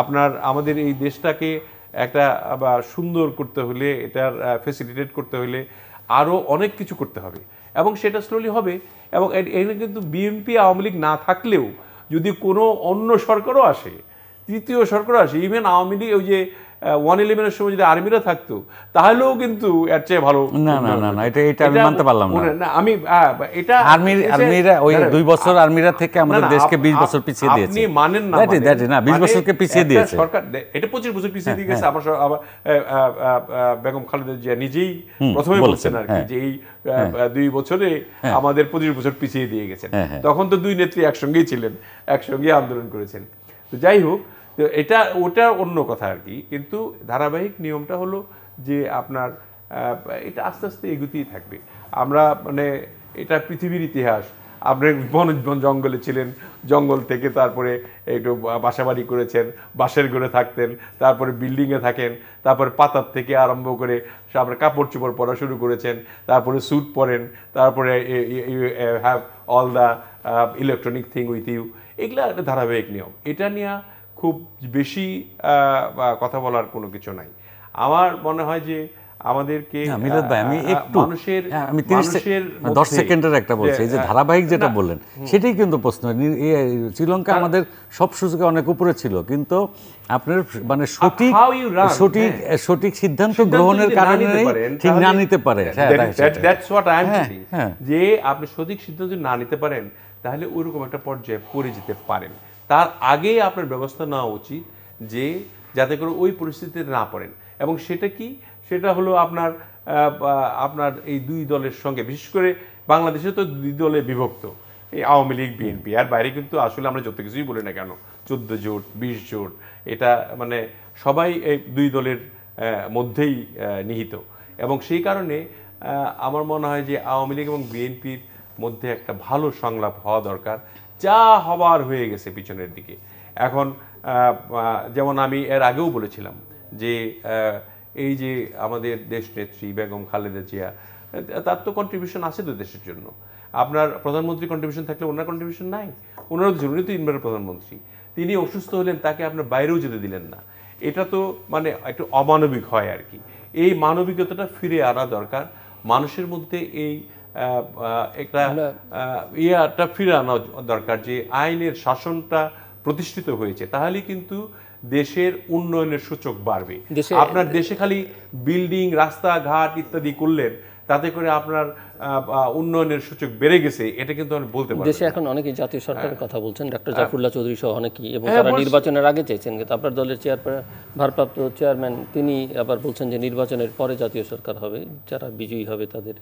[SPEAKER 3] আপনার, আমাদের এই দেশটাকে একটা আবার সুন্দর করতে হলে, এটার ফেসিলিটেট করতে হলে আরও অনেক কিছু করতে হবে। এবং সেটা স্লোলি হবে। এবং এখানে কিন্তু বিএনপি আওয়ামী লীগ না থাকলেও যদি কোনো অন্য সরকারও আসে, তৃতীয় সরকারও আসে ইভেন আওয়ামী লীগ, ওই যে ওয়ান ইলেভেনের সময় যদি আর্মিরা থাকতো তাহলেও কিন্তু এর চেয়ে ভালো
[SPEAKER 2] না, না, না, না, এটা- এটা আমি মানতে পারলাম না।
[SPEAKER 3] না আমি এটা
[SPEAKER 2] আর্মির আর্মিরা ওই দুই বছর আর্মিরা থেকে আমাদের দেশকে
[SPEAKER 3] আপ-
[SPEAKER 2] বিশ
[SPEAKER 3] আপ-
[SPEAKER 2] বছর পিছিয়ে দিয়েছে
[SPEAKER 3] আপনি মানেন না মানেন।
[SPEAKER 2] that না বিশ
[SPEAKER 3] মানে
[SPEAKER 2] বছরকে পিছিয়ে দিয়েছে
[SPEAKER 3] সরকার এটা পঁচিশ বছর পিছিয়ে দিয়ে গেছে আমার আবার আহ, আহ, আহ, বেগম খালেদা জিয়া নিজেই প্রথমে
[SPEAKER 2] বলছেন
[SPEAKER 3] আর কি
[SPEAKER 2] হ্যাঁ।
[SPEAKER 3] যে এই দুই বছরে আমাদের পঁচিশ বছর পিছিয়ে দিয়ে গেছেন
[SPEAKER 2] হ্যাঁ, হ্যাঁ।
[SPEAKER 3] তখন তো দুই নেত্রী একসঙ্গেই ছিলেন একসঙ্গে আন্দোলন করেছেন তো যাই হোক তো এটা, ওটা অন্য কথা আর কি। কিন্তু ধারাবাহিক নিয়মটা হলো যে আপনার এটা আস্তে আস্তে এগুতেই থাকবে। আমরা মানে এটা পৃথিবীর ইতিহাস। আপনি বন জঙ্গলে ছিলেন, জঙ্গল থেকে তারপরে একটু বাসাবাড়ি করেছেন বাসের ঘরে থাকতেন, তারপরে বিল্ডিংয়ে থাকেন, তারপরে পাতার থেকে আরম্ভ করে তারপরে কাপড় চোপড় পরা শুরু করেছেন, তারপরে স্যুট পরেন, তারপরে you have all the electronic thing with you এগুলা একটা ধারাবাহিক নিয়ম। এটা নিয়ে খুব বেশি কথা বলার কোনো কিছু নাই। আমার মনে হয় যে আমাদেরকে
[SPEAKER 2] মিলাদ ভাই আমি একটু
[SPEAKER 3] মানুষের
[SPEAKER 2] হ্যাঁ, আমি 30 সে-
[SPEAKER 3] মানুষের
[SPEAKER 2] দশ
[SPEAKER 3] মধ্যে
[SPEAKER 2] সেকেন্ডের একটা বলছি। এই যে ধারাবাহিক যেটা বললেন সেটাই কিন্তু প্রশ্ন। শ্রীলঙ্কা আমাদের সব সুযোগে অনেক উপরে ছিল কিন্তু আপনার মানে সঠিক সঠিক সঠিক সিদ্ধান্ত গ্রহণের কারণে ঠিক না নিতে পারে। হ্যাঁ,
[SPEAKER 3] That-
[SPEAKER 2] তাই
[SPEAKER 3] that-
[SPEAKER 2] সেটাই।
[SPEAKER 3] that's what I am
[SPEAKER 2] হ্যাঁ,
[SPEAKER 3] saying.
[SPEAKER 2] হ্যাঁ।
[SPEAKER 3] যে আপনি সঠিক সিদ্ধান্ত না নিতে পারেন তাহলে ওইরকম একটা পর্যায়ে পড়ে যেতে পারেন। তার আগেই আপনার ব্যবস্থা নেওয়া উচিত যে যাতে করে ওই পরিস্থিতিতে না পড়েন। এবং সেটা কি? সেটা হলো আপনার আপনার এই দুই দলের সঙ্গে, বিশেষ করে বাংলাদেশে তো দুই দলে বিভক্ত। এই আওয়ামী লীগ, বিএনপি, আর বাইরে কিন্তু আসলে আমরা যত কিছুই বলি না কেন, চোদ্দ জোট, বিশ জোট, এটা মানে সবাই এই দুই দলের মধ্যেই নিহিত। এবং সেই কারণে আমার মনে হয় যে আওয়ামী লীগ এবং বিএনপির মধ্যে একটা ভালো সংলাপ হওয়া দরকার। যা হবার হয়ে গেছে পিছনের দিকে। এখন যেমন আমি এর আগেও বলেছিলাম যে এই যে আমাদের দেশ নেত্রী বেগম খালেদা জিয়া, তার তো কন্ট্রিবিউশন আছে তো দেশের জন্য। আপনার প্রধানমন্ত্রী কন্ট্রিবিউশন থাকলে ওনার কন্ট্রিবিউশন নাই। ওনারও জরুরি তো ইনভার প্রধানমন্ত্রী। তিনি অসুস্থ হলেন, তাকে আপনার বাইরেও যেতে দিলেন না। এটা তো মানে একটু অমানবিক হয় আর কি। এই মানবিকতাটা ফিরে আনা দরকার। মানুষের মধ্যে এই একটা ইয়াটা ফিরে আনা দরকার যে আইনের শাসনটা প্রতিষ্ঠিত হয়েছে তাহলে কিন্তু দেশের উন্নয়নের সূচক বাড়বে। আপনার দেশে খালি বিল্ডিং রাস্তাঘাট ইত্যাদি করলেন তাতে করে আপনার উন্নয়নের সূচক বেড়ে গেছে এটা কিন্তু আমি বলতে পারি
[SPEAKER 1] দেশে এখন অনেকেই জাতীয় সরকারের কথা বলছেন ডক্টর জাফরুল্লাহ চৌধুরী সহ অনেকেই এবং
[SPEAKER 3] হ্যাঁ,
[SPEAKER 1] তারা নির্বাচনের আগে চাইছেন কিন্তু আপনার দলের চেয়ার ভারপ্রাপ্ত চেয়ারম্যান তিনি আবার বলছেন যে নির্বাচনের পরে জাতীয় সরকার হবে যারা বিজয়ী হবে তাদের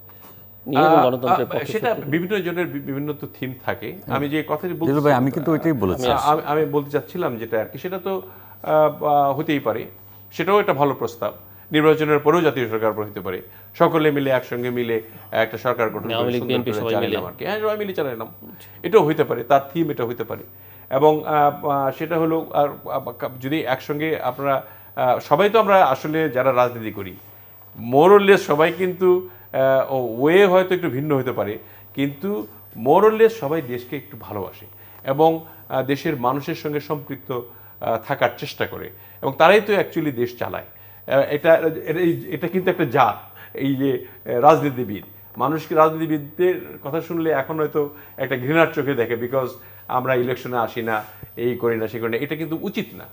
[SPEAKER 3] সেটা বিভিন্ন জনের বিভিন্ন তো থিম থাকে। আমি যে কথাটি বলছি
[SPEAKER 2] ভাই আমি কিন্তু ওইটাই বলেছি।
[SPEAKER 3] আমি আমি বলতে চাচ্ছিলাম যেটা আর কি সেটা তো হতেই পারে। সেটাও একটা ভালো প্রস্তাব। নির্বাচনের পরেও জাতীয় সরকার হতে পারে। সকলে মিলে একসঙ্গে মিলে একটা সরকার গঠন। আর কি। হ্যাঁ সবাই মিলে চালাইলাম এটাও হইতে পারে তার থিম এটা হতে পারে। এবং সেটা হলো আর যদি একসঙ্গে আপনারা আহ, সবাই তো আমরা আসলে যারা রাজনীতি করি মোরলেস সবাই কিন্তু ওয়ে হয়তো একটু ভিন্ন হতে পারে, কিন্তু মোরলেস সবাই দেশকে একটু ভালোবাসে এবং দেশের মানুষের সঙ্গে সম্পৃক্ত থাকার চেষ্টা করে এবং তারাই তো অ্যাকচুয়ালি দেশ চালায়। এটা, এটা- কিন্তু একটা জাত, এই যে রাজনীতিবিদ। মানুষকে, রাজনীতিবিদদের কথা শুনলে এখন হয়তো একটা ঘৃণার চোখে দেখে বিকজ আমরা ইলেকশনে আসি না, এই করি না, সে করি না, এটা কিন্তু উচিত না।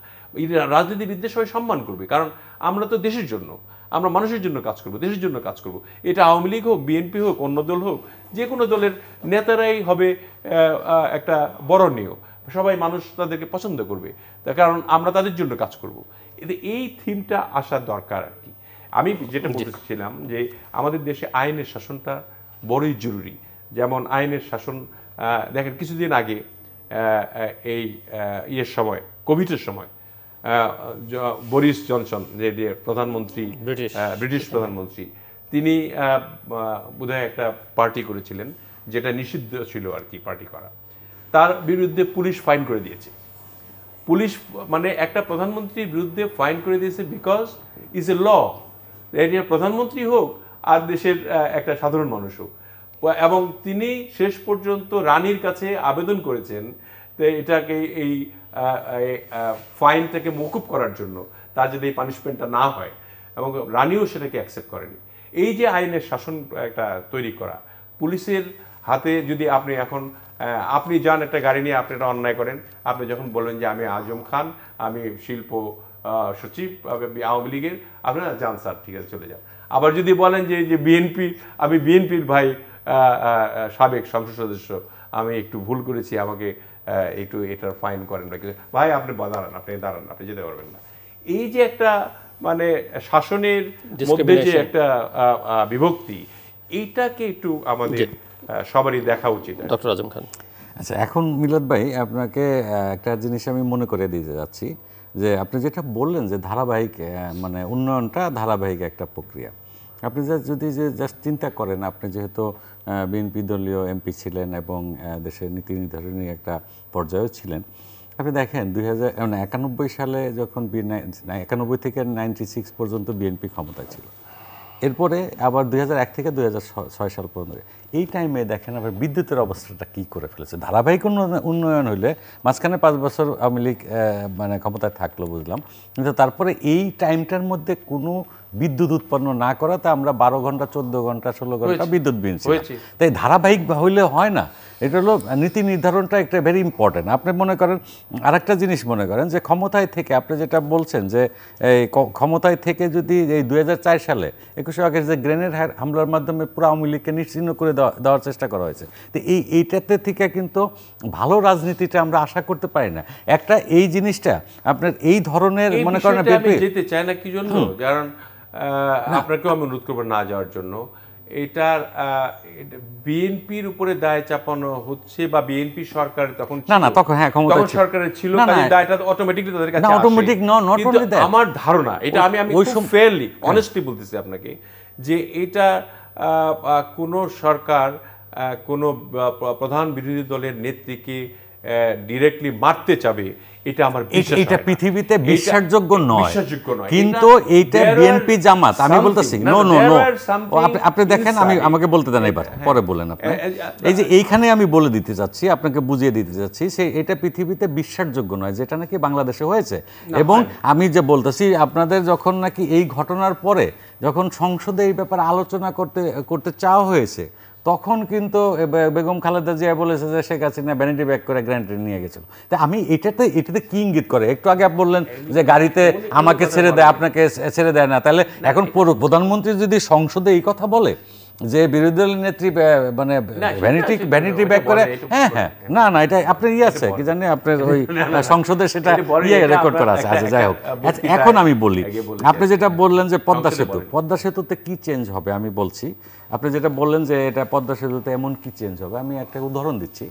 [SPEAKER 3] রাজনীতিবিদদের সবাই সম্মান করবে, কারণ আমরা তো দেশের জন্য। আমরা মানুষের জন্য কাজ করব দেশের জন্য কাজ করব। এটা আওয়ামী লীগ হোক বিএনপি হোক অন্য দল হোক যে কোনো দলের নেতারাই হবে একটা বরণীয়। সবাই মানুষ তাদেরকে পছন্দ করবে। তার কারণ আমরা তাদের জন্য কাজ করব। এতে এই থিমটা আসা দরকার আর কি। আমি যেটা বলতেছিলাম যে আমাদের দেশে আইনের শাসনটা বড়ই জরুরি। যেমন আইনের শাসন দেখেন কিছুদিন আগে এই ইয়ের সময় কোভিডের সময় বরিস জনসন যে প্রধানমন্ত্রী
[SPEAKER 1] ব্রিটিশ।
[SPEAKER 3] ব্রিটিশ প্রধানমন্ত্রী তিনি বোধহয় একটা পার্টি করেছিলেন যেটা নিষিদ্ধ ছিল আর কি পার্টি করা। তার বিরুদ্ধে পুলিশ ফাইন করে দিয়েছে। পুলিশ মানে একটা প্রধানমন্ত্রীর বিরুদ্ধে ফাইন করে দিয়েছে বিকজ ইজ এ ল প্রধানমন্ত্রী হোক আর দেশের একটা সাধারণ মানুষ হোক। এবং তিনি শেষ পর্যন্ত রানীর কাছে আবেদন করেছেন এটাকে এই আহ, থেকে মকুব করার জন্য তার যদি এই পানিশমেন্টটা না হয় এবং রানিও সেটাকে অ্যাকসেপ্ট করেনি। এই যে আইনের শাসন একটা তৈরি করা পুলিশের হাতে যদি আপনি এখন আপনি যান একটা গাড়ি নিয়ে আপনি একটা অন্যায় করেন আপনি যখন বলেন যে আমি আজম খান আমি শিল্প সচিব আওয়ামী লীগের আপনারা যান স্যার ঠিক আছে চলে যান। আবার যদি বলেন যে যে বিএনপি আমি বিএনপির ভাই সাবেক সংসদ সদস্য আমি একটু ভুল করেছি আমাকে একটু এটার ফাইন করেন বা কিছু। ভাই আপনি দাঁড়ান আপনি দাঁড়ান আপনি যেতে পারবেন না। এই যে একটা মানে শাসনের মধ্যে যে একটা বিভক্তি এইটাকে একটু আমাদের সবারই দেখা উচিত
[SPEAKER 1] ডক্টর আজম খান।
[SPEAKER 2] আচ্ছা এখন মিলাদ ভাই আপনাকে একটা জিনিস আমি মনে করে দিতে যাচ্ছি যে আপনি যেটা বললেন যে ধারাবাহিক আহ, মানে উন্নয়নটা ধারাবাহিক একটা প্রক্রিয়া। আপনি যদি যে জাস্ট চিন্তা করেন, আপনি যেহেতু বিএনপি দলীয় এমপি ছিলেন এবং দেশের নীতি নির্ধারণী একটা পর্যায়েও ছিলেন, আপনি দেখেন দুই হাজার একানব্বই সালে যখন একানব্বই থেকে নাইনটি সিক্স পর্যন্ত বিএনপি ক্ষমতা ছিল। এরপরে আবার দুই এক থেকে দুই ছয় সাল পর্যন্ত। এই টাইমে দেখেন আবার বিদ্যুতের অবস্থাটা কী করে ফেলেছে। ধারাবাহিক উন্নয়ন- উন্নয়ন হইলে মাঝখানে পাঁচ বছর আওয়ামী লীগ মানে ক্ষমতায় থাকল বুঝলাম। কিন্তু তারপরে এই টাইমটার মধ্যে কোনো বিদ্যুৎ উৎপন্ন না করাতে আমরা বারো ঘণ্টা চোদ্দ ঘণ্টা ষোলো ঘণ্টা বিদ্যুৎ
[SPEAKER 3] বিনছি
[SPEAKER 2] তাই ধারাবাহিক হইলে হয় না। এটা হলো নীতি নির্ধারণটা একটা ভেরি ইম্পর্টেন্ট আপনি মনে করেন আরেকটা জিনিস মনে করেন যে ক্ষমতায় থেকে আপনি যেটা বলছেন যে এই ক্ষমতায় থেকে যদি এই দু হাজার চার সালে একুশে আগস্ট যে গ্রেনেড হামলার মাধ্যমে পুরো আওয়ামী লীগকে নিশ্চিহ্ন করে দেওয়া দেওয়ার চেষ্টা করা হয়েছে তো এই এইটাতে থেকে কিন্তু ভালো রাজনীতিটা আমরা আশা করতে পারি না। একটা এই জিনিসটা আপনার এই ধরনের মনে করেন
[SPEAKER 3] যেতে চাই না কি জন্য? কারণ আহ, আপনাকেও আমি অনুরোধ করব না যাওয়ার জন্য। এটার বিএনপির উপরে দায় চাপানো হচ্ছে বা বিএনপি সরকার তখন
[SPEAKER 2] না, না, তখন হ্যাঁ, ক্ষমতায়
[SPEAKER 3] তখন
[SPEAKER 2] ছিল।
[SPEAKER 3] সরকারের ছিল দায়টা অটোমেটিকলি তাদের কাছে
[SPEAKER 2] না,
[SPEAKER 3] আসে।
[SPEAKER 2] automatic no, not
[SPEAKER 3] কিন্তু
[SPEAKER 2] only
[SPEAKER 3] আমার ধারণা এটা আমি আমি ফেয়ারলি অনেস্টলি বলতেছি আপনাকে যে এটা কোনো সরকার কোনো প্রধান বিরোধী দলের নেত্রীকে ডিরেক্টলি মারতে চাবে এটা আমার
[SPEAKER 2] এটা পৃথিবীতে বিশ্বাসযোগ্য নয়। কিন্তু এইটা বিএনপি জামাত আমি বলতেছি
[SPEAKER 3] নো
[SPEAKER 2] নো
[SPEAKER 3] নো
[SPEAKER 2] আপনি দেখেন আমি আমাকে বলতে দেন এবার পরে বলেন আপনি।
[SPEAKER 3] এ- এ-
[SPEAKER 2] এই যে এইখানে আমি বলে দিতে চাচ্ছি আপনাকে বুঝিয়ে দিতে চাচ্ছি সেই এটা পৃথিবীতে বিশ্বাসযোগ্য নয় যেটা নাকি বাংলাদেশে হয়েছে। এবং আমি যে বলতেছি আপনাদের যখন নাকি এই ঘটনার পরে যখন সংসদে এই ব্যাপারে আলোচনা করতে করতে চাওয়া হয়েছে তখন কিন্তু বেগম খালেদা জিয়া বলেছে যে শেখ হাসিনা ভ্যানিটি ব্যাগ করে গ্র্যান্টি নিয়ে গেছিল। তা আমি এটাতে এটাতে কি ইঙ্গিত করে? একটু আগে আপনি বললেন যে গাড়িতে আমাকে ছেড়ে দেয় আপনাকে ছেড়ে দেয় না। তাহলে এখন প্রধানমন্ত্রী যদি সংসদে এই কথা বলে যে বিরোধী দলের নেত্রী মানে ভ্যানিটি ভ্যানিটি ব্যাগ করে হ্যাঁ হ্যাঁ। না না এটা আপনার ইয়ে আছে কি জানি আপনার ওই সংসদে সেটা ইয়ে রেকর্ড করা আছে। আচ্ছা যাই হোক। আচ্ছা এখন আমি বলি আপনি যেটা বললেন যে পদ্মা সেতু পদ্মা সেতুতে কি চেঞ্জ হবে আমি বলছি আপনি যেটা বললেন যে এটা পদ্মা সেতুতে এমন কি চেঞ্জ হবে, আমি একটা উদাহরণ দিচ্ছি।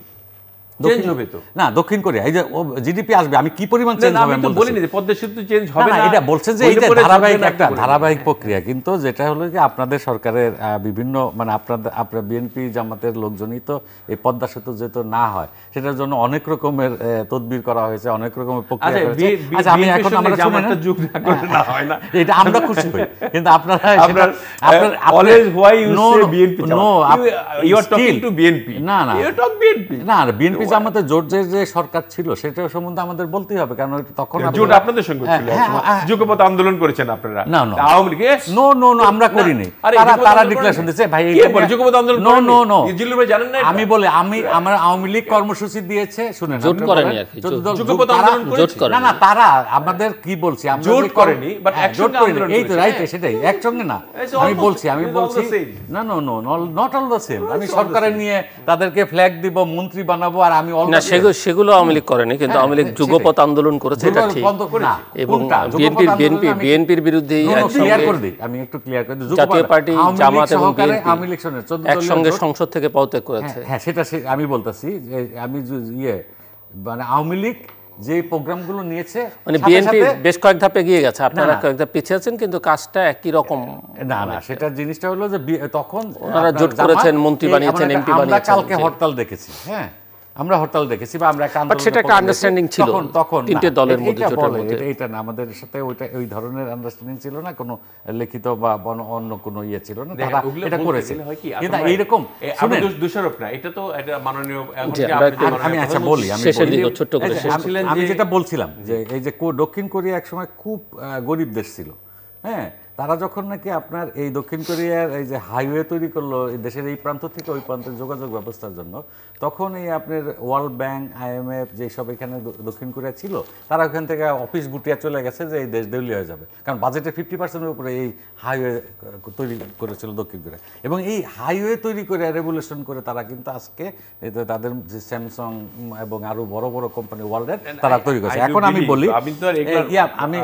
[SPEAKER 3] চেঞ্জ হবে তো
[SPEAKER 2] না দক্ষিণ কোরিয়া এই যে জিডিপি আসবে আমি কি পরিমাণ চেঞ্জ হবে
[SPEAKER 3] আমি
[SPEAKER 2] আমি
[SPEAKER 3] তো
[SPEAKER 2] বলতেছি।
[SPEAKER 3] বলিনি যে পদ্মা সেতু চেঞ্জ হবে
[SPEAKER 2] না,
[SPEAKER 3] না
[SPEAKER 2] এটা বলছে যে এই যে ধারাবাহিক একটা ধারাবাহিক প্রক্রিয়া কিন্তু যেটা হলো কি আপনাদের সরকারের বিভিন্ন মানে আপনাদের আপনার বিএনপি জামাতের লোকজনই তো এই পদ্মা সেতু যেহেতু না হয় সেটার জন্য অনেক রকমের তদবির করা হয়েছে অনেক রকমের প্রক্রিয়া
[SPEAKER 3] আচ্ছা,
[SPEAKER 2] আচ্ছা আমি এখন আমরা
[SPEAKER 3] জামাতটা যোগ না করলে না হয় না। (laughs)
[SPEAKER 2] এটা আমরা খুশি হই কিন্তু আপনারা. না না. না বিএনপি জামাতের জোট যে যে সরকার ছিল সেটা সম্বন্ধে আমাদের বলতেই হবে কারণ তখন
[SPEAKER 3] জোট আপনাদের সঙ্গে
[SPEAKER 2] হ্যাঁ,
[SPEAKER 3] ছিল
[SPEAKER 2] হ্যাঁ, হ্যাঁ,
[SPEAKER 3] যুগপথ আন্দোলন করেছেন আপনারা।
[SPEAKER 2] না, না।
[SPEAKER 3] Awami League
[SPEAKER 2] no no no আমরা করিনি।
[SPEAKER 3] আরে,
[SPEAKER 2] তারা তারা ডিক্লারেশন? দিচ্ছে ভাই
[SPEAKER 3] কে
[SPEAKER 2] এটা
[SPEAKER 3] বলে
[SPEAKER 2] নিয়ে-
[SPEAKER 3] আন্দোলন
[SPEAKER 2] নো? No no.
[SPEAKER 3] জিল্লুর ভাই জানেন না
[SPEAKER 2] আমি বলি আমি আমার আওয়ামী লীগ কর্মসূচি দিয়েছে শুনেন
[SPEAKER 1] জোট করেনি
[SPEAKER 2] তারা-
[SPEAKER 3] আন্দোলন
[SPEAKER 1] জোট
[SPEAKER 3] করেছে?
[SPEAKER 2] না না তারা আমাদের কি বলছি? আমরা
[SPEAKER 3] জোট করেনি,
[SPEAKER 2] হ্যাঁ, জোট করেনি। এই তো রাইট। সেটাই একসঙ্গে না। আমি বলছি আমি বলছি. না no no not all the same আমি সরকারের নিয়ে তাদেরকে ফ্ল্যাগ দিব মন্ত্রী বানাবো আর আমি
[SPEAKER 1] না সেগুলো সেগুলো আওয়ামী লীগ করেনি কিন্তু আওয়ামী লীগ
[SPEAKER 2] হ্যাঁ,
[SPEAKER 1] যুগপথ আন্দোলন করেছে এটা ঠিক। এবং? বিএনপির বিএনপি বিএনপির বিরুদ্ধেই
[SPEAKER 2] ক্লিয়ার করে দিই আমি একটু ক্লিয়ার করে দিই।
[SPEAKER 1] জাতীয় পার্টি জামাত এবং বিএনপি
[SPEAKER 2] আওয়ামী লীগ শোনেন,
[SPEAKER 1] একসঙ্গে সংসদ থেকে পদত্যাগ করেছে।
[SPEAKER 2] হ্যাঁ সেটা আমি বলতেছি যে আমি ইয়ে মানে আওয়ামী লীগ যে প্রোগ্রামগুলো নিয়েছে
[SPEAKER 1] মানে বিএনপি বেশ কয়েক ধাপে এগিয়ে গেছে আপনারা। কয়েক ধাপ পিছিয়ে আছেন কিন্তু কাজটা একই রকম
[SPEAKER 2] না না সেটা জিনিসটা হলো যে তখন
[SPEAKER 1] ওনারা জোট করেছেন, মন্ত্রী বানিয়েছেন, MP বানিয়েছেন,
[SPEAKER 2] কালকে হরতাল দেখেছি হ্যাঁ। আমরা হরতাল দেখেছি বা আমরা একটা
[SPEAKER 1] সেটা একটা
[SPEAKER 2] দেখেছি।
[SPEAKER 1] ছিল,
[SPEAKER 2] তখন তখন
[SPEAKER 1] তিনটে দলের মধ্যে, জোটের মধ্যে।
[SPEAKER 2] এটা- এটা না। আমাদের সাথে ওইটা ওই ধরনের আন্ডারস্ট্যান্ডিং ছিল না। কোনো লিখিত বা বন- অন্য কোনো ইয়ে ছিল না। তারা এটা করেছে।
[SPEAKER 3] হয়
[SPEAKER 2] কিন্তু এইরকম শুনেন।
[SPEAKER 3] দোষারোপ না। এটা তো এটা মাননীয়
[SPEAKER 2] আমি- আচ্ছা বলি আমি
[SPEAKER 1] শেষের দিকে ছোট্ট করে
[SPEAKER 2] এই যে
[SPEAKER 1] শেষ
[SPEAKER 2] আমি- আমি যেটা বলছিলাম যে এই যে কো- দক্ষিণ কোরিয়া একসময় খুব আহ, গরিব দেশ ছিল। হ্যাঁ? তারা যখন নাকি আপনার এই দক্ষিণ কোরিয়ার এই যে হাইওয়ে তৈরি করল এই দেশের এই প্রান্ত থেকে ওই প্রান্তের যোগাযোগ ব্যবস্থার জন্য তখন এই আপনার ওয়ার্ল্ড ব্যাংক আইএমএফ যেসব এখানে দক্ষিণ কোরিয়া ছিল তারা ওখান থেকে অফিস গুটিয়ে চলে গেছে যে এই দেশ দেউলিয়া হয়ে যাবে। কারণ বাজেটের ফিফটি পার্সেন্টের উপরে এই হাইওয়ে তৈরি করেছিল দক্ষিণ কোরিয়া। এবং এই হাইওয়ে তৈরি করে রেগুলেশন করে তারা কিন্তু আজকে তাদের যে স্যামসাং এবং আরও বড় বড় কোম্পানি ওয়ার্ল্ডের তারা তৈরি করেছে। এখন আমি বলি
[SPEAKER 3] আমি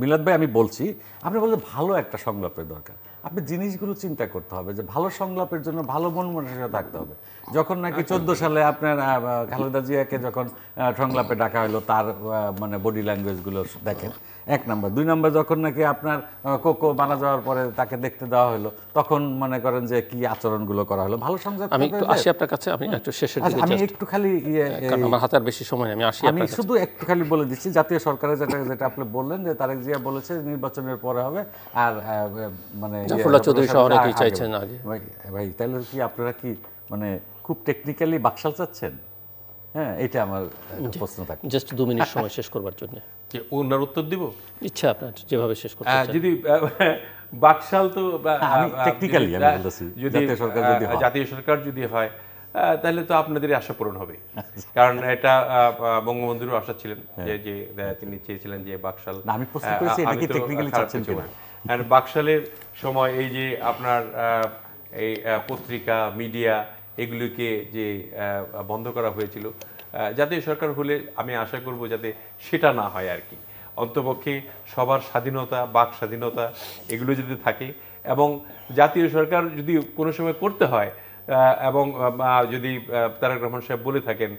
[SPEAKER 2] মিলাদ ভাই আমি বলছি আপনি বলতে ভালো একটা সংলাপের দরকার। আপনি জিনিসগুলো চিন্তা করতে হবে যে ভালো সংলাপের জন্য ভালো মন মানসিকতা থাকতে হবে। যখন নাকি চোদ্দ সালে আপনার খালেদা জিয়াকে যখন সংলাপে ডাকা হলো তার মানে বডি ল্যাঙ্গুয়েজগুলো দেখেন এক নাম্বার। দুই নাম্বার যখন নাকি আপনার কোকো মারা যাওয়ার পরে তাকে দেখতে দেওয়া হলো তখন মনে করেন যে কি আচরণগুলো করা হলো? ভালো সংলাপ
[SPEAKER 1] আমি একটু আসি আপনার কাছে আমি একটু শেষের
[SPEAKER 2] আচ্ছা,
[SPEAKER 1] দিকে
[SPEAKER 2] আমি একটু খালি ইয়ে,
[SPEAKER 1] আমার হাতে আর বেশি সময় আমি আসি
[SPEAKER 2] আমি শুধু একটু খালি বলে দিচ্ছি জাতীয় সরকারের যেটা যেটা আপনি বললেন যে তারেক জিয়া বলেছে নির্বাচনের পরে হবে আর মানে ইয়ে,
[SPEAKER 1] জাফরুল্লাহ চৌধুরী সহ অনেকেই চাইছেন আগে।
[SPEAKER 2] ভাই ভাই তাহলে কি আপনারা কি মানে খুব টেকনিক্যালি বাকশাল চাচ্ছেন? হ্যাঁ এটা আমার প্রশ্ন থাকে
[SPEAKER 1] জাস্ট দু মিনিট সময় শেষ করবার জন্য
[SPEAKER 3] যে ওনার উত্তর দিব
[SPEAKER 1] ইচ্ছা আপনার যেভাবে শেষ করতে চান।
[SPEAKER 3] যদি বাকশাল তো
[SPEAKER 2] হ্যাঁ,
[SPEAKER 3] আহ, যদি-
[SPEAKER 2] আমি বলতেছি,
[SPEAKER 3] যদি
[SPEAKER 2] জাতীয় সরকার যদি হয়।
[SPEAKER 3] জাতীয় সরকার যদি হয় তাহলে তো আপনাদের আশা পূরণ হবে কারণ এটা বঙ্গবন্ধুরও আশা ছিলেন যে যে তিনি চেয়েছিলেন যে বাকশাল
[SPEAKER 2] না, আমি প্রশ্ন করেছি, এটা কি
[SPEAKER 3] খারাপ
[SPEAKER 2] চাচ্ছেন কিনা?
[SPEAKER 3] না। বাকশালের সময় এই যে আপনার আহ, এই আহ, পত্রিকা মিডিয়া এগুলিকে যে বন্ধ করা হয়েছিল জাতীয় সরকার হলে আমি আশা করব যাতে সেটা না হয় আর কি। অন্তপক্ষে সবার স্বাধীনতা, বাক স্বাধীনতা এগুলো যদি থাকে এবং জাতীয় সরকার যদি কোনো সময় করতে হয় এবং যদি তারেক রহমান সাহেব বলে থাকেন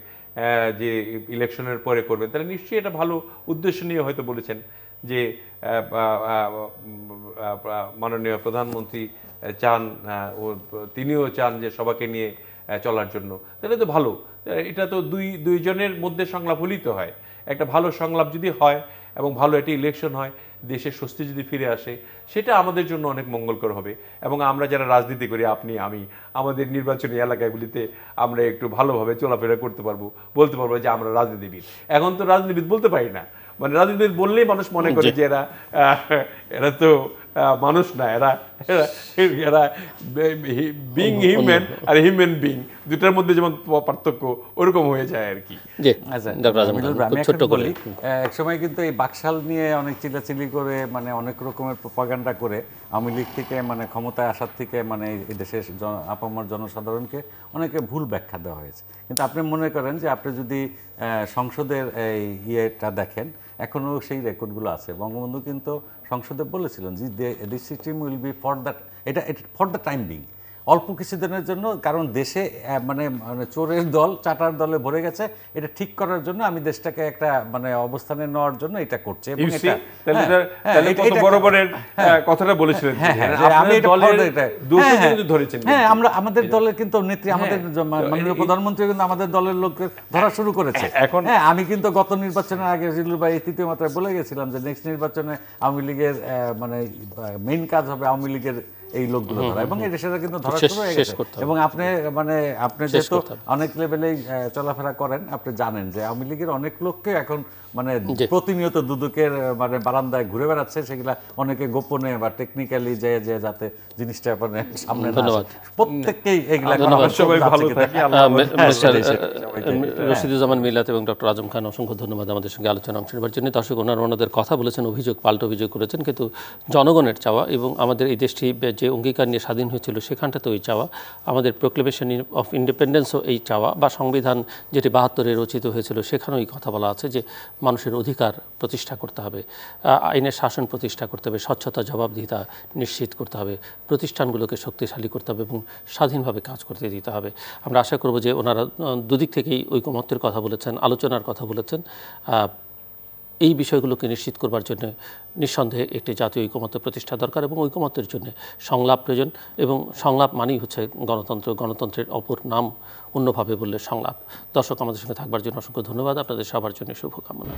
[SPEAKER 3] যে ইলেকশনের পরে করবেন, তাহলে নিশ্চয়ই এটা ভালো উদ্দেশ্য নিয়ে হয়তো বলেছেন যে মাননীয় প্রধানমন্ত্রী চান ও, তিনিও চান যে সবাকে নিয়ে চলার জন্য। তাহলে তো ভালো। এটা তো দুই দুইজনের মধ্যে সংলাপ হলেই তো হয়। একটা ভালো সংলাপ যদি হয় এবং ভালো একটি ইলেকশন হয় দেশে স্বস্তি যদি ফিরে আসে সেটা আমাদের জন্য অনেক মঙ্গলকর হবে। এবং আমরা যারা রাজনীতি করি আপনি আমি আমাদের নির্বাচনী এলাকাগুলিতে আমরা একটু ভালোভাবে চলাফেরা করতে পারব বলতে পারব যে আমরা রাজনীতিবিদ। এখন তো রাজনীতিবিদ বলতে পারি না। মানে রাজনীতিবিদ বললেই মানুষ মনে করে যে এরা এরা তো মানুষ না এরা এরা বিং হিউম্যান আর হিউম্যান বিং দুটার মধ্যে যেমন পার্থক্য ওরকম হয়ে যায় আর কি।
[SPEAKER 2] আচ্ছা বলি এক সময় কিন্তু এই বাকশাল নিয়ে অনেক চিল্লাচিল্লি করে মানে অনেক রকমের প্রপাগান্ডা করে আওয়ামী লীগ থেকে মানে ক্ষমতায় আসার থেকে মানে এই দেশের জন- আপামর জনসাধারণকে অনেকে ভুল ব্যাখ্যা দেওয়া হয়েছে। কিন্তু আপনি মনে করেন যে আপনি যদি সংসদের এই ইয়েটা দেখেন এখনও সেই রেকর্ডগুলো আছে। বঙ্গবন্ধু কিন্তু সংসদে বলেছিলেন যে this system will be for that এটা ফর দ্য টাইম বিং অল্প কিছুদিনের জন্য কারণ দেশে মানে মানে চোরের দল চাটার দলে ভরে গেছে এটা ঠিক করার জন্য আমি দেশটাকে একটা মানে অবস্থানে নেওয়ার জন্য এটা করছে। হ্যাঁ, হ্যাঁ,
[SPEAKER 3] আহ, কথাটা বলেছিলেন
[SPEAKER 2] হ্যাঁ, হ্যাঁ, হ্যাঁ, হ্যাঁ। হ্যাঁ। আমরা আমাদের দলের কিন্তু নেত্রী আমাদের মাননীয় প্রধানমন্ত্রী কিন্তু আমাদের দলের লোককে ধরা শুরু করেছে।
[SPEAKER 3] এখন-
[SPEAKER 2] হ্যাঁ আমি কিন্তু গত নির্বাচনের আগে জিল্লুর ভাই তৃতীয় মাত্রায় বলে গেছিলাম যে নেক্সট নির্বাচনে আওয়ামী লীগের মানে মেইন কাজ হবে আওয়ামী লীগের এই লোকগুলো ধরা। এবং এটা সেটা কিন্তু ধরা শুরু হয়ে গেছে। এবং আপনি মানে আপনি যেহেতু অনেক লেভেলেই চলাফেরা করেন আপনি জানেন যে আওয়ামী লীগের অনেক লোককে এখন মানে প্রতিনিয়ত দুদকের মানে বারান্দায় ঘুরে বেড়াচ্ছে। সেগুলা অনেকে গোপনে বা টেকনিক্যালি যে যে যাতে জিনিসটা মানে সামনে না আসে। প্রত্যেককেই এগুলা
[SPEAKER 1] ধন্যবাদ।
[SPEAKER 3] সবাই ভালো থাকি
[SPEAKER 1] রশিদুজ্জামান মিলাত এবং ডক্টর আজম খান অসংখ্য ধন্যবাদ আমাদের সঙ্গে আলোচনা অংশ নেবার জন্য। দর্শক ওনারা ওনাদের কথা বলেছেন অভিযোগ পাল্টা অভিযোগ করেছেন। কিন্তু জনগণের চাওয়া এবং আমাদের এই দেশটি যে অঙ্গীকার নিয়ে স্বাধীন হয়েছিল সেখানটাতে ওই চাওয়া, আমাদের প্রোক্লেমেশন অফ ইন্ডিপেন্ডেন্সও এই চাওয়া বা সংবিধান যেটি বাহাত্তরে রচিত হয়েছিল সেখানেও এই কথা বলা আছে যে মানুষের অধিকার প্রতিষ্ঠা করতে হবে আইনের শাসন প্রতিষ্ঠা করতে হবে, স্বচ্ছতা, জবাবদিহিতা নিশ্চিত করতে হবে, প্রতিষ্ঠানগুলোকে শক্তিশালী করতে হবে এবং স্বাধীনভাবে কাজ করতে দিতে হবে। আমরা আশা করব যে ওনারা দুদিক থেকেই ঐকমত্যের কথা বলেছেন, আলোচনার কথা বলেছেন এই বিষয়গুলোকে নিশ্চিত করবার জন্য নিঃসন্দেহে একটি জাতীয় ঐকমত্য প্রতিষ্ঠা দরকার এবং ঐকমত্যের জন্য সংলাপ প্রয়োজন এবং সংলাপ মানেই হচ্ছে গণতন্ত্র, গণতন্ত্রের অপর নাম অন্যভাবে বললে সংলাপ। দর্শক, আমাদের সঙ্গে থাকবার জন্য অসংখ্য ধন্যবাদ। আপনাদের সবার জন্য শুভকামনা।